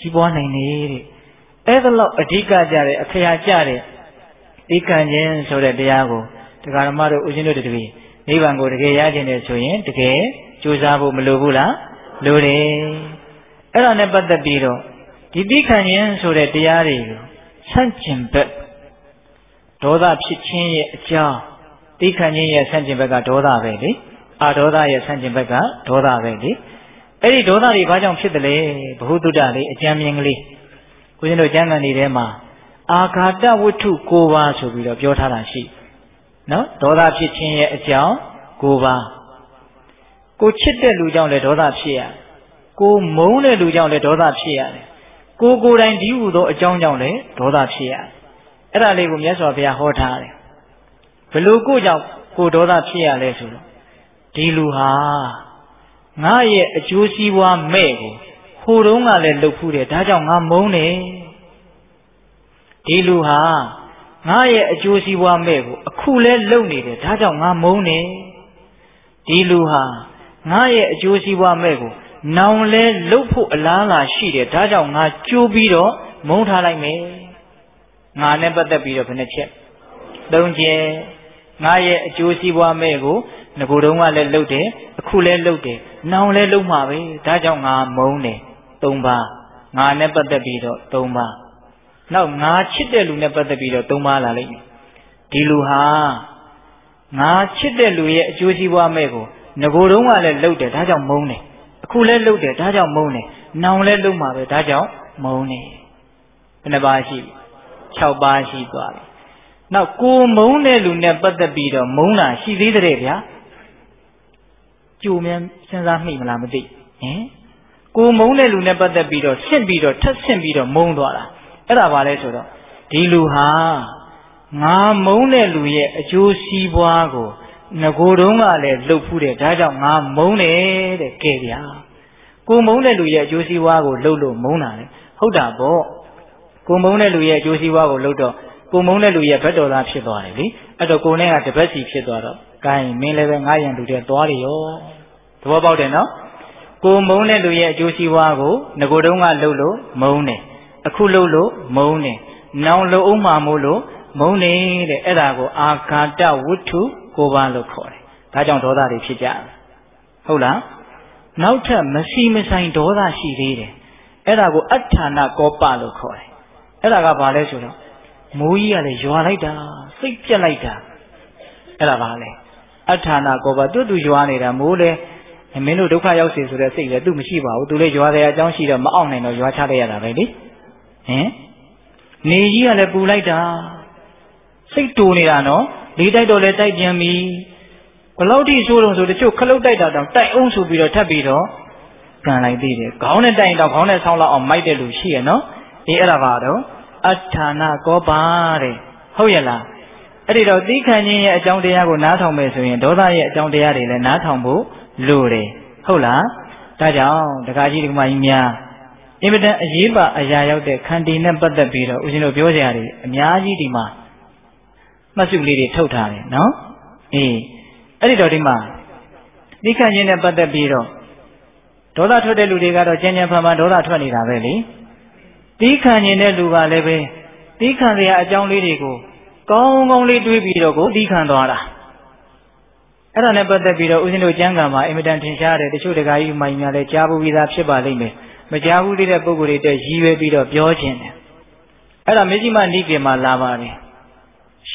ကြီးပွားနိုင်တယ်တဲ့အဲ့ဒါလောက်အဓိကကြတဲ့အခရာကြတဲ့ဧကံခြင်းဆိုတဲ့တရားကိုတရားဓမ္မတို့ဦးဇင်းတို့တပည့်နိဗ္ဗာန်ကိုတကယ်ရခြင်းနဲ့ဆိုရင်တကယ်ကြိုးစားဖို့မလိုဘူးလား လိုတယ်အဲ့ဒါနဲ့ပတ်သက်ပြီးတော့ဒီတိခံခြင်းဆိုတဲ့တရားတွေကိုဆန့်ကျင်ဘက်ဒေါသဖြစ်ခြင်းရဲ့အကြောင်းတိခံခြင်းရဲ့ဆန့်ကျင်ဘက်ကဒေါသပဲလေအာဒေါသရဲ့ဆန့်ကျင်ဘက်ကဒေါသပဲလေအဲ့ဒီဒေါသတွေဘာကြောင့်ဖြစ်တယ်လဲဘ ഹു တုတလေးအကြံမြင်ကလေးဦးဇင်းတို့ကျမ်းဂန်တွေထဲမှာအာဃာတဝတ္ထု၉ပါးဆိုပြီးတော့ပြောထားတာရှိနော်ဒေါသဖြစ်ခြင်းရဲ့အကြောင်း၉ပါး ကိုချစ်တဲ့လူကြောင့်လည်းဒေါသဖြစ်ရတယ်ကိုမုန်းတဲ့လူကြောင့်လည်းဒေါသဖြစ်ရတယ်ကိုကိုယ်တိုင်ဒီဟုသောအကြောင်းကြောင့်လည်းဒေါသဖြစ်ရတယ်အဲ့ဒါလေးကိုမြတ်စွာဘုရားဟောထားတယ်ဘလို့ကိုကြောင့်ကိုဒေါသဖြစ်ရလဲဆိုတော့ဒီလူဟာငါရဲ့အကျိုးစီးပွားမဲ့ကိုဟိုတုန်းကလည်းလှုပ်ဖူးတယ်ဒါကြောင့်ငါမုန်းတယ်ဒီလူဟာငါရဲ့အကျိုးစီးပွားမဲ့ကိုအခုလဲလှုပ်နေတယ်ဒါကြောင့်ငါမုန်းတယ်ဒီလူဟာ ငါရဲ့အကျိုးစီးပွားမဲ့ကိုနောင်လဲလှုပ်ဖို့အလားလာရှိတယ်ဒါကြောင့်ငါကြိုးပြီးတော့မုန်းထားလိုက်မယ်ငါနဲ့ပတ်သက်ပြီးတော့ဘယ်နှချက်သုံးချက်ငါရဲ့အကျိုးစီးပွားမဲ့ကိုငကိုယ်တုံးကလည်းလှုပ်တယ်အခုလည်းလှုပ်တယ်နောင်လည်းလှုပ်မှာပဲဒါကြောင့်ငါမုန်းတယ်၃ပါးငါနဲ့ပတ်သက်ပြီးတော့၃ပါးနောက်ငါချစ်တဲ့လူနဲ့ပတ်သက်ပြီးတော့၃ပါးလာလိမ့်မယ်ဒီလူဟာငါချစ်တဲ့လူရဲ့အကျိုးစီးပွားမဲ့ကို ငကိုယ်တုံးကလည်းလှုပ်တယ်ဒါကြောင့်မုန်းတယ်အခုလည်းလှုပ်တယ်ဒါကြောင့်မုန်းတယ်နောင်လည်းလှုပ်မှာပဲဒါကြောင့်မုန်းတယ်ဘယ်နှပါးရှိ6ပါးရှိသွားပြီနောက်ကိုမုန်းတဲ့လူနဲ့ပတ်သက်ပြီးတော့မုန်းတာရှိသေးတဲ့ဗျာကြိုမြန်စဉ်းစားမိမလားမသိဟင်ကိုမုန်းတဲ့လူနဲ့ပတ်သက်ပြီးတော့ဆင့်ပြီးတော့ထပ်ဆင့်ပြီးတော့မုန်းသွားတာအဲ့ဒါဘာလဲဆိုတော့ဒီလူဟာငါမုန်းတဲ့လူရဲ့အကျိုးစီးပွားကို ငကိုတုံးကလည်းလှုပ်ဖူးတယ်ဒါကြောင့်ငါမုန်းတယ်တဲ့ကဲဗျာကိုမုန်းတဲ့လူရဲ့အကျိုးစီးပွားကိုလှုပ်လို့မုန်းတာလေဟုတ်တာပေါ့ကိုမုန်းတဲ့လူရဲ့အကျိုးစီးပွားကိုလှုပ်တော့ကိုမုန်းတဲ့လူရဲ့ဘက်တော်သားဖြစ်သွားတယ်လေအဲ့တော့ကိုနဲ့ကတပတ်စီဖြစ်သွားတော့ဂိုင်းမင်းလည်းပဲငါရံလူတဲ့သွားရရောသဘောပေါက်တယ်နော်ကိုမုန်းတဲ့လူရဲ့အကျိုးစီးပွားကိုငကိုတုံးကလှုပ်လို့မုန်းတယ်အခုလှုပ်လို့မုန်းတယ်နောင်လှုပ်အောင်မှမို့လို့မုန်းနေတဲ့အဲ့ဒါကိုအာဃာတဝတ္ထု ကိုပါလို့ခေါ်တယ်ဒါကြောင့်ဒေါသတွေဖြစ်ကြတယ်ဟုတ်လားနောက်ထပ်မစီမဆိုင်ဒေါသရှိသေးတယ်အဲ့ဒါကိုအဋ္ဌာဏကောပလို့ခေါ်တယ်အဲ့ဒါကဘာလဲဆိုတော့မိုးကြီးကလည်းရွာလိုက်တာစိတ်ပြက်လိုက်တာအဲ့ဒါပါလေအဋ္ဌာဏကောပါတွတ်တူရွာနေတာမိုးလေမင်းတို့ဒုက္ခရောက်စေဆိုတဲ့စိတ်လည်းသူ့မရှိပါဘူးသူလည်းရွာတဲ့အကြောင်းရှိတော့မအောင်နိုင်တော့ရွာချလိုက်ရတာပဲလေဟင်နေကြီးကလည်းပူလိုက်တာစိတ်တူနေတာနော် လေးတိုက်တော့လည်းတိုက်ပြန်ပြီဘလောက်ထိဆိုးတော့ဆိုတချို့ခလုတ်တိုက်တာတောင်တိုက်အောင်ဆိုပြီးတော့ထပ်ပြီးတော့ကန်လိုက်သေးတယ်ခေါင်းနဲ့တိုက်တော့ခေါင်းနဲ့ဆောင်းလောက်အောင်မိုက်တဲ့လူရှိရနော်အေးအဲ့ဒါပါတော့အဋ္ဌာဏကောပါတဲ့ဟုတ်ရဲ့လားအဲ့ဒီတော့သီးခံခြင်းရဲ့အကြောင်းတရားကိုနားထောင်မယ်ဆိုရင်ဒေါသရဲ့အကြောင်းတရားတွေလည်းနားထောင်ဖို့လိုတယ်ဟုတ်လားဒါကြောင့်ဒကာကြီးဒကာမကြီးများအင်မတန်အရေးပါအရာရောက်တဲ့ခန္တီနဲ့ပတ်သက်ပြီးတော့ဦးဇင်းတို့ပြောကြရတယ်အများကြီးဒီမှာ မှတ်စုလေးတွေထုတ်ထားတယ်နော်အေးအဲ့ဒီတော့ဒီမှာသီးခံခြင်းနဲ့ပတ်သက်ပြီးတော့ဒေါသထွက်တဲ့လူတွေကတော့ကျဉ်းကျဉ်းဖန်ဖန်ဒေါသထွက်နေတာပဲလေတီးခံခြင်းတဲ့လူကလည်းပဲတီးခံစရာအကြောင်းလေးတွေကိုကောင်းကောင်းလေးတွေးပြီးတော့ကိုတီးခံသွားတာအဲ့ဒါနဲ့ပတ်သက်ပြီးတော့ဦးဇင်းတို့ကျမ်းဂန်မှာအင်မတန်ထင်ရှားတယ်တချို့တကာကြီးမှန်များလဲကြားဘူးပြီးသားဖြစ်ပါလိမ့်မယ်မကြားဘူးသေးတဲ့ပုံကိုယ်တွေတက်ရည်ရွယ်ပြီးတော့ပြောခြင်းတယ်အဲ့ဒါမေဇိမနိကေမှာလာပါတယ်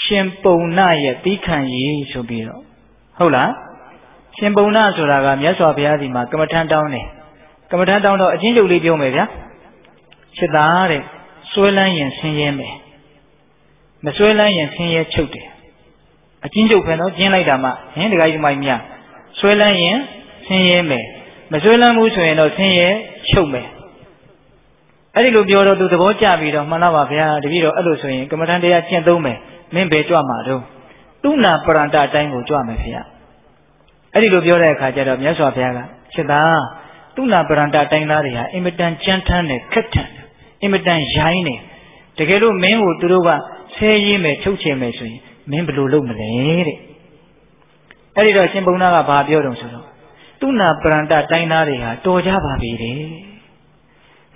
ရှင်ပုံနာရဲ့တီးခံရည်ဆိုပြီးတော့ဟုတ်လားရှင်ပုံနာဆိုတာကမြတ်စွာဘုရားစီမှာကမ္မထံတောင်းတယ်ကမ္မထံတောင်းတော့အချင်းချုပ်လေးပြောမယ်ဗျာဖြစ်တာတဲ့ဆွဲလန်းရင်ဆင်းရဲမယ်မဆွဲလန်းရင်ဆင်းရဲချုပ်တယ်အချင်းချုပ်ပဲနော်ကျင်းလိုက်တာမှဟင်တခါကြီးမိုင်းမြဆွဲလန်းရင်ဆင်းရဲမယ်မဆွဲလန်းဘူးဆိုရင်တော့ဆင်းရဲချုပ်မယ်အဲ့ဒီလိုပြောတော့သူသဘောကျပြီးတော့မှန်တော့ပါဗျာတပည့်တော်အဲ့လိုဆိုရင်ကမ္မထန်တရားကျင့်သုံးမယ် မင်းပဲကြွမှာတော့တုနာပရန္တအတိုင်းကိုကြွမယ်ဖေရအဲ့ဒီလိုပြောတဲ့အခါကျတော့မြတ်စွာဘုရားကချက်သားတုနာပရန္တအတိုင်းသားတွေဟာအင်မတန်ကြမ်းတမ်းတယ်ခက်ထန်တယ်အင်မတန်ရိုင်းနေတကယ်လို့မင်းကိုသူတို့ကဆဲရေးမယ်ထုတ်ချင်မယ်ဆိုရင်မင်းဘယ်လိုလုပ်မလဲတဲ့အဲ့ဒီတော့ရှင်ဘုံနာကဘာပြောတုံဆိုတော့သူနာပရန္တတိုင်းသားတွေဟာတော်ကြပါပြီတဲ့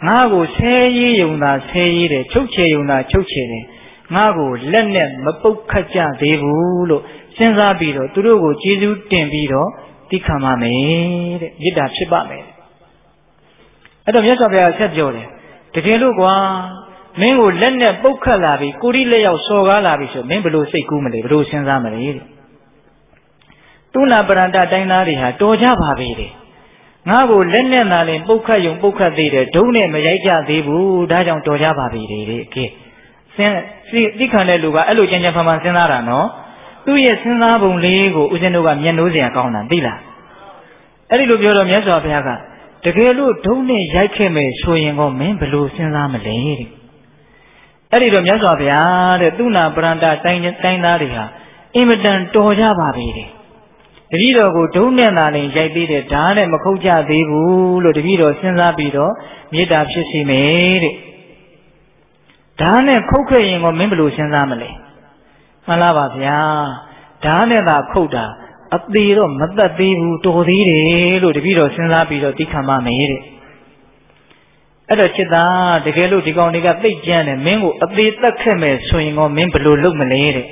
ငါ့ကိုဆဲရေးယုံသာဆဲရေးတယ်ချုပ်ချယ်ယုံသာချုပ်ချယ်တယ် ငါ့ကိုလက်နဲ့မပုတ်ခတ်ကြသေးဘူးလို့စဉ်းစားပြီးတော့သူတို့ကိုကျေးဇူးတင်ပြီးတော့တိခံပါမယ်တဲ့မေတ္တာဖြစ်ပါမယ်အဲ့တော့မြတ်စွာဘုရားဆက်ပြောတယ်တကယ်လို့ကွာမင်းကိုလက်နဲ့ပုတ်ခတ်လာပြီကိုရီလက်ရောက်စော်ကားလာပြီဆိုမင်းဘလို့စိတ်ကူးမလဲဘလို့စဉ်းစားမလဲတဲ့သူနာပရန္တတိုင်းသားတွေဟာတော်ကြပါပြီတဲ့ငါ့ကိုလက်နဲ့သာလင်ပုတ်ခတ်ယုံပုတ်ခတ်သေးတယ်ဒုံနဲ့မရိုက်ကြသေးဘူးဒါကြောင့်တော်ကြပါပြီတဲ့ကဲစဉ် သိခံတဲ့လူကအဲ့လိုကြင်ကြံဖန်ဖန်စဉ်းစားတာနော်သူ့ရဲ့စဉ်းစားပုံလေးကိုဦးဇင်းတို့ကမျက်နှိုးစရာကောင်းတာသိလားအဲ့ဒီလိုပြောတော့မြတ်စွာဘုရားကတကယ်လို့ဒုံနဲ့ရိုက်ခဲ့မယ်ဆိုရင်ကောမင်းဘယ်လိုစဉ်းစားမလဲတဲ့အဲ့ဒီတော့မြတ်စွာဘုရားတဲ့သူနာပရန္တတိုင်းတိုင်းသားတွေဟာအင်မတန်တော်ကြပါပြီတဲ့တတိတော်ကိုဒုံနဲ့သာလည်းရိုက်သေးတယ်ဓာတ်နဲ့မခုတ်ကြသေးဘူးလို့တတိတော်စဉ်းစားပြီးတော့မေတ္တာဖြစ်စီမယ်တဲ့ ဓာတ်နဲ့ခုတ်ခဲ့ရင်ကောမင်းဘယ်လိုစဉ်းစားမလဲမှန်လားပါဗျာဓာတ်နဲ့သာခုတ်တာအသေးတော့မသက်သေးဘူးတော်သေးတယ်လို့တပည့်တော်စဉ်းစားပြီးတော့သိခံပါမယ်တဲ့အဲ့တော့จิตသားတကယ်လို့ဒီကောင်တွေကသိကြမ်းတယ်မင်းကိုအသေးသက်ခဲ့မယ်ဆိုရင်ကောမင်းဘယ်လိုလုပ်မလဲတဲ့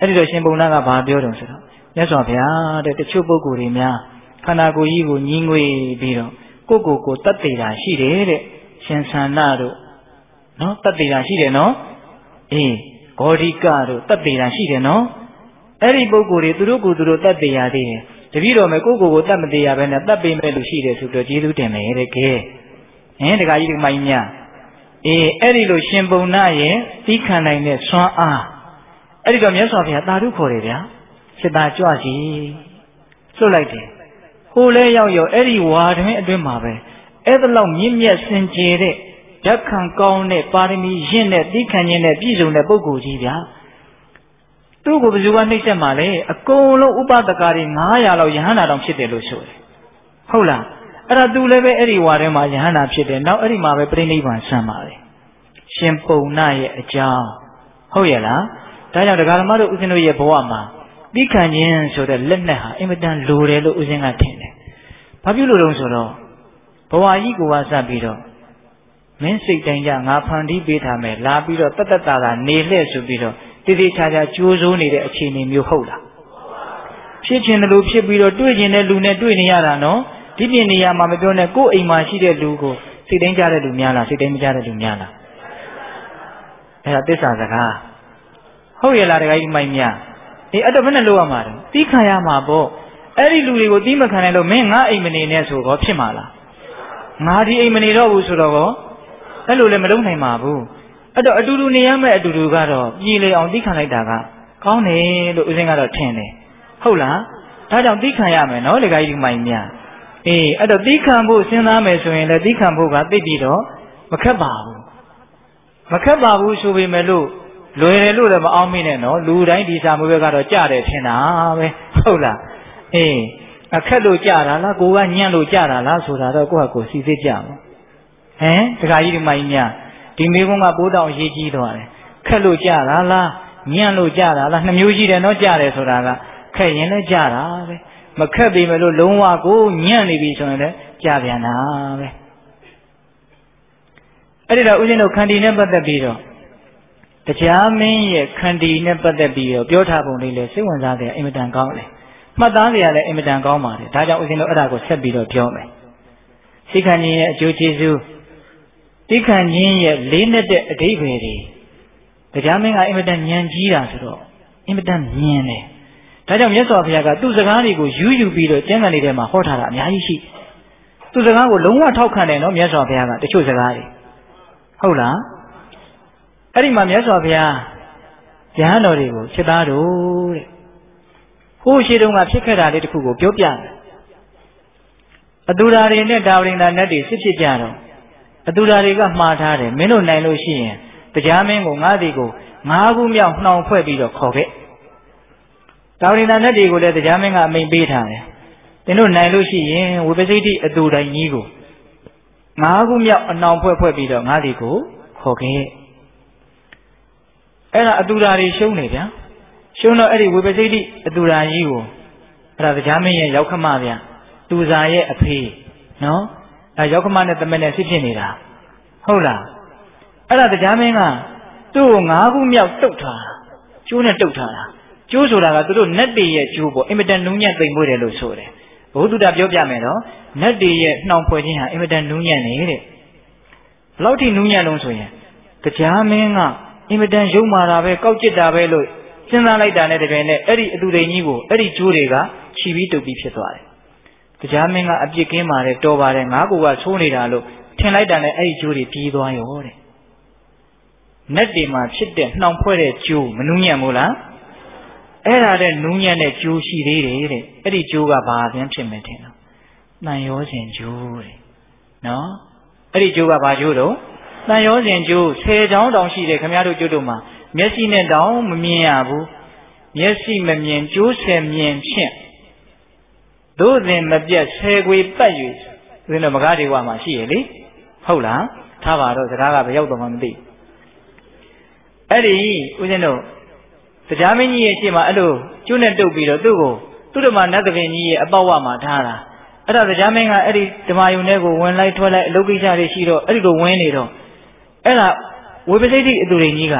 အဲ့ဒီတော့ရှင်ဘုံနာကဘာပြောတုံဆိုတော့မြတ်စွာဘုရားတဲ့တချို့ပုဂ္ဂိုလ်တွေများခန္ဓာကိုယ်ကြီးကိုညှင်းငွေပြီးတော့ကိုယ့်ကိုယ်ကိုတတ်သေးတာရှိတယ်တဲ့ရှင်သန္တာတို့ နော်တတ်သေးတာရှိတယ်နော်အေးဂေါဒီကတို့တတ်သေးတာရှိတယ်နော်အဲ့ဒီပုဂ္ဂိုလ်တွေသူတို့ကိုယ်သူတို့တတ်သေးရသေးတယ်တပည့်တော်မယ်ကိုယ့်ကိုယ်ကိုတတ်မသေးရဘဲနဲ့တတ်ပေးမဲ့လူရှိတယ်ဆိုတော့ကျေးဇူးတင်မယ်တဲ့ကဲဟင်တခါကြီးဒီမိုင်းမြအေးအဲ့ဒီလိုရှင်ပုံနာရဲ့သီးခံနိုင်တဲ့စွမ်းအားအဲ့ဒီတော့မြတ်စွာဘုရားတာဓုခေါ်တယ်ဗျာစိတ်သာကြွစီစွတ်လိုက်တယ်ဟိုလဲရောက်ရောက်အဲ့ဒီဝါတွင်အတွင်းမှာပဲအဲ့ဒါလောက်မြင့်မြတ်စင်ကြယ်တဲ့ ဓာတ်ခံကောင်းတဲ့ပါရမီရင့်တဲ့သီးခံခြင်းနဲ့ပြည့်စုံတဲ့ပုဂ္ဂိုလ်ကြီးဗျာသူ့ကိုဘယ်သူကနှိမ့်ဆက်မှာလဲအကုန်လုံးဥပဒကာတွေ900လောက်ယဟန္တာတောင်ဖြစ်တယ်လို့ဆိုတယ်ဟုတ်လားအဲ့ဒါသူလည်းပဲအဲ့ဒီဝါထဲမှာယဟန္တာဖြစ်တယ်နောက်အဲ့ဒီမှာပဲပြိဋိဘံဆံပါတယ်ရှင်ပုံနာရဲ့အကြောင်းဟုတ်ရဲ့လားဒါကြောင့်ဒကာဓမ္မတို့ဦးဇင်းတို့ရဲ့ဘဝမှာပြီးခံခြင်းဆိုတဲ့လက်နဲ့ဟာအင်မတန်လိုတယ်လို့ဦးဇင်းကထင်တယ်ဘာဖြစ်လို့လဲဆိုတော့ဘဝကြီးကိုဝါစပြီးတော့ မင်းစိတ်တိုင်းကြငါဖန်တီးပေးထားမယ်လာပြီးတော့တတ်တတ်တာကနေလှဲ့ဆိုပြီးတော့တည်တည်ချာချာကြိုးစိုးနေတဲ့အခြေအနေမျိုးဟုတ်လားဖြစ်ခြင်းတယ်လို့ဖြစ်ပြီးတော့တွေ့ခြင်းတဲ့လူနဲ့တွေ့နေရတာနော်ဒီပြင်နေရာမှာမပြောနဲ့ကိုယ်အိမ်မှာရှိတဲ့လူကိုစိတ်တိုင်းကြတဲ့လူများလားစိတ်တိုင်းမကြတဲ့လူများလားအဲ့ဒါသစ္စာစကားဟုတ်ရဲ့လားတခါကြီးမိုင်းများအေးအဲ့တော့ဘယ်နဲ့လုပ်ရမှာလဲတီးခံရမှာပေါ့အဲ့ဒီလူတွေကိုတီးမခံနိုင်လို့မင်းငါအိမ်မနေနဲ့ဆိုတော့ဖြစ်မှာလားငါဒီအိမ်မနေတော့ဘူးဆိုတော့ကော အဲ့လိုလည်းမလုပ်နိုင်ပါဘူးအဲ့တော့အတူတူနေရမယ့်အတူတူကတော့ပြည်လေအောင်သိခံလိုက်တာကကောင်းတယ်လို့ဦးဇင်းကတော့ထင်တယ်ဟုတ်လားဒါကြောင့်သိခံရမယ်နော်လေကကြီးမိုင်မြအေးအဲ့တော့သိခံဖို့စဉ်းစားမယ်ဆိုရင်လည်းသိခံဖို့ကသိပြီးတော့မခက်ပါဘူးမခက်ပါဘူးဆိုပေမဲ့လို့လွယ်တယ်လို့လည်းမအောင်မိနဲ့နော်လူတိုင်းဒီစာမျိုးပဲကတော့ကြတယ်ထင်တာပဲဟုတ်လားအေးအခက်လို့ကြတာလားကိုကညံ့လို့ကြတာလားဆိုတာတော့ကိုယ့်ဟာကိုယ်စီစစ်ကြမှာ ဟမ်တခါကြီးဒီမိုင်မြဒီမိကုန်းကပိုးတောင်ရေးကြီးသွားတယ်ခက်လို့ကြတာလားညံ့လို့ကြတာလားနှမျိုးရှိတယ်နော်ကြတယ်ဆိုတာကခက်ရင်လည်းကြတာပဲမခက်ပေမဲ့လို့လုံးဝကိုညံ့နေပြီဆိုရင်လည်းကြပြန်တာပဲအဲ့ဒီတော့ဦးဇင်းတို့ခန္တီနဲ့ပတ်သက်ပြီးတော့တရားမင်းရဲ့ခန္တီနဲ့ပတ်သက်ပြီးတော့ပြောထားပုံလေးလဲစိတ်ဝင်စားတဲ့အင်မတန်ကောင်းတယ်မှတ်သားစရာလည်းအင်မတန်ကောင်းပါတယ်ဒါကြောင့်ဦးဇင်းတို့အဲ့ဒါကိုဆက်ပြီးတော့ပြောမယ်စိတ်ခန္တီရဲ့အကျိုးကျေးဇူး သိခံခြင်းရဲ့လေးနဲ့တဲ့အဓိပ္ပာယ်တွေတရားမင်းကအင်မတန်ဉာဏ်ကြီးတာဆိုတော့အင်မတန်မြင်တယ်ဒါကြောင့်မြတ်စွာဘုရားကသူ့စကားတွေကိုယူယူပြီးတော့ကျမ်းဂန်တွေထဲမှာဟောထားတာအများကြီးရှိသူ့စကားကိုလုံးဝထောက်ခံတယ်နော်မြတ်စွာဘုရားကတချို့စကားတွေဟုတ်လားအဲ့ဒီမှာမြတ်စွာဘုရားယဟန်တော်တွေကိုစိတ်သားတို့တဲ့ဟိုးရှိတုန်းကဖြစ်ခဲ့တာလေးတခုကိုပြောပြတယ်အတူဓာတွေနဲ့ဒါဝရင်သာနတ်တွေစစ်ဖြစ်ကြတော့ အတူဓာတွေကမှားထားတယ်မင်းတို့နိုင်လို့ရှိရင်တရားမင်းကိုငါးဒီကိုငါးခုမြောက်နှောင်ဖွဲ့ပြီးတော့ခေါ်ခဲ့ဒါဝရင်သာနတ်တွေကိုလည်းတရားမင်းကအမိန်ပေးထားတယ်မင်းတို့နိုင်လို့ရှိရင်ဝိပစိတိအတူတိုင်းကြီးကိုငါးခုမြောက်အနှောင်ဖွဲ့ဖွဲ့ပြီးတော့ငါးဒီကိုခေါ်ခဲ့အဲ့ဒါအတူဓာတွေရှုံးနေဗျာရှုံးတော့အဲ့ဒီဝိပစိတိအတူဓာကြီးကိုအဲ့ဒါတရားမင်းရဲ့ရောက်ခမဗျာသူဇာရဲ့အဖေနော် အဲရောက်ခမနဲ့တမက်နဲ့ဖြစ်ဖြစ်နေတာဟုတ်လားအဲ့ဒါတရားမင်းကသူ့ကို၅ခုမြောက်တုတ်ထားတာကျိုးနဲ့တုတ်ထားတာကျိုးဆိုတာကသူတို့နတ်တွေရဲ့ကျိုးပေါ့အင်မတန်နူးညံ့သိမ်မွေ့တယ်လို့ဆိုတယ်ဘုသူတပြောပြမယ်နော်နတ်တွေရဲ့နှောင်ဖွဲ့ခြင်းဟာအင်မတန်နူးညံ့နေတဲ့ဘလောက်ထိနူးညံ့လုံးဆိုရင်တရားမင်းကအင်မတန်ယုံမာတာပဲကောက်ကျစ်တာပဲလို့စဉ်းစားလိုက်တာနဲ့တကယ်နဲ့အဲ့ဒီအတူတိန်ကြီးကိုအဲ့ဒီကျိုးတွေကခြီးပြီးတုပ်ပြီးဖြစ်သွားတယ် တရားမင်းကအပြစ်ကင်းပါတယ်တော်ပါတယ်ငါကူကဆိုးနေတာလို့ထင်လိုက်တာနဲ့အဲ့ဒီကျိုးတွေပြီးသွားရောတဲ့နတ်တွေမှာဖြစ်တဲ့နှောင်ဖွဲ့တဲ့ကျိုးမနှူးညံ့ဘူးလားအဲ့ဒါတဲ့နူးညံ့တဲ့ကျိုးရှိသေးတယ်တဲ့အဲ့ဒီကျိုးကဘာပြန်ဖြစ်မယ်ထင်တော့တန်ရောစဉ်ကျိုးတဲ့နော်အဲ့ဒီကျိုးကဘာကျိုးတော့တန်ရောစဉ်ကျိုး10ချောင်းတောင်ရှိတယ်ခင်ဗျားတို့ကျိုးတို့မှာမျက်စိနဲ့တောင်မမြင်ရဘူးမျက်စိမမြင်ကျိုးဆယ်မြင်ဖြင့် သို့စဉ်မပြတ်ဆယ်ခွေပတ်၍ဦးဇင်းတို့မကားဒေဝမှာရှိရလေဟုတ်လားထားပါတော့စကားကဘယ်ရောက်တော့မှမသိအဲ့ဒီဦးဇင်းတို့တရားမင်းကြီးရဲ့ရှေ့မှာအဲ့လိုကျွတ်နဲ့တုပ်ပြီးတော့သူ့ကိုသူ့ဓမ္မနတ်သခင်ကြီးရဲ့အပေါက်ဝမှာထားတာအဲ့ဒါတရားမင်းကအဲ့ဒီဓမ္မယုံထဲကိုဝင်လိုက်ထွက်လိုက်အလုတ်ကိစ္စတွေရှိတော့အဲ့ဒီလိုဝင်နေတော့အဲ့ဒါဝိပဿိတိအတူရင်ကြီးက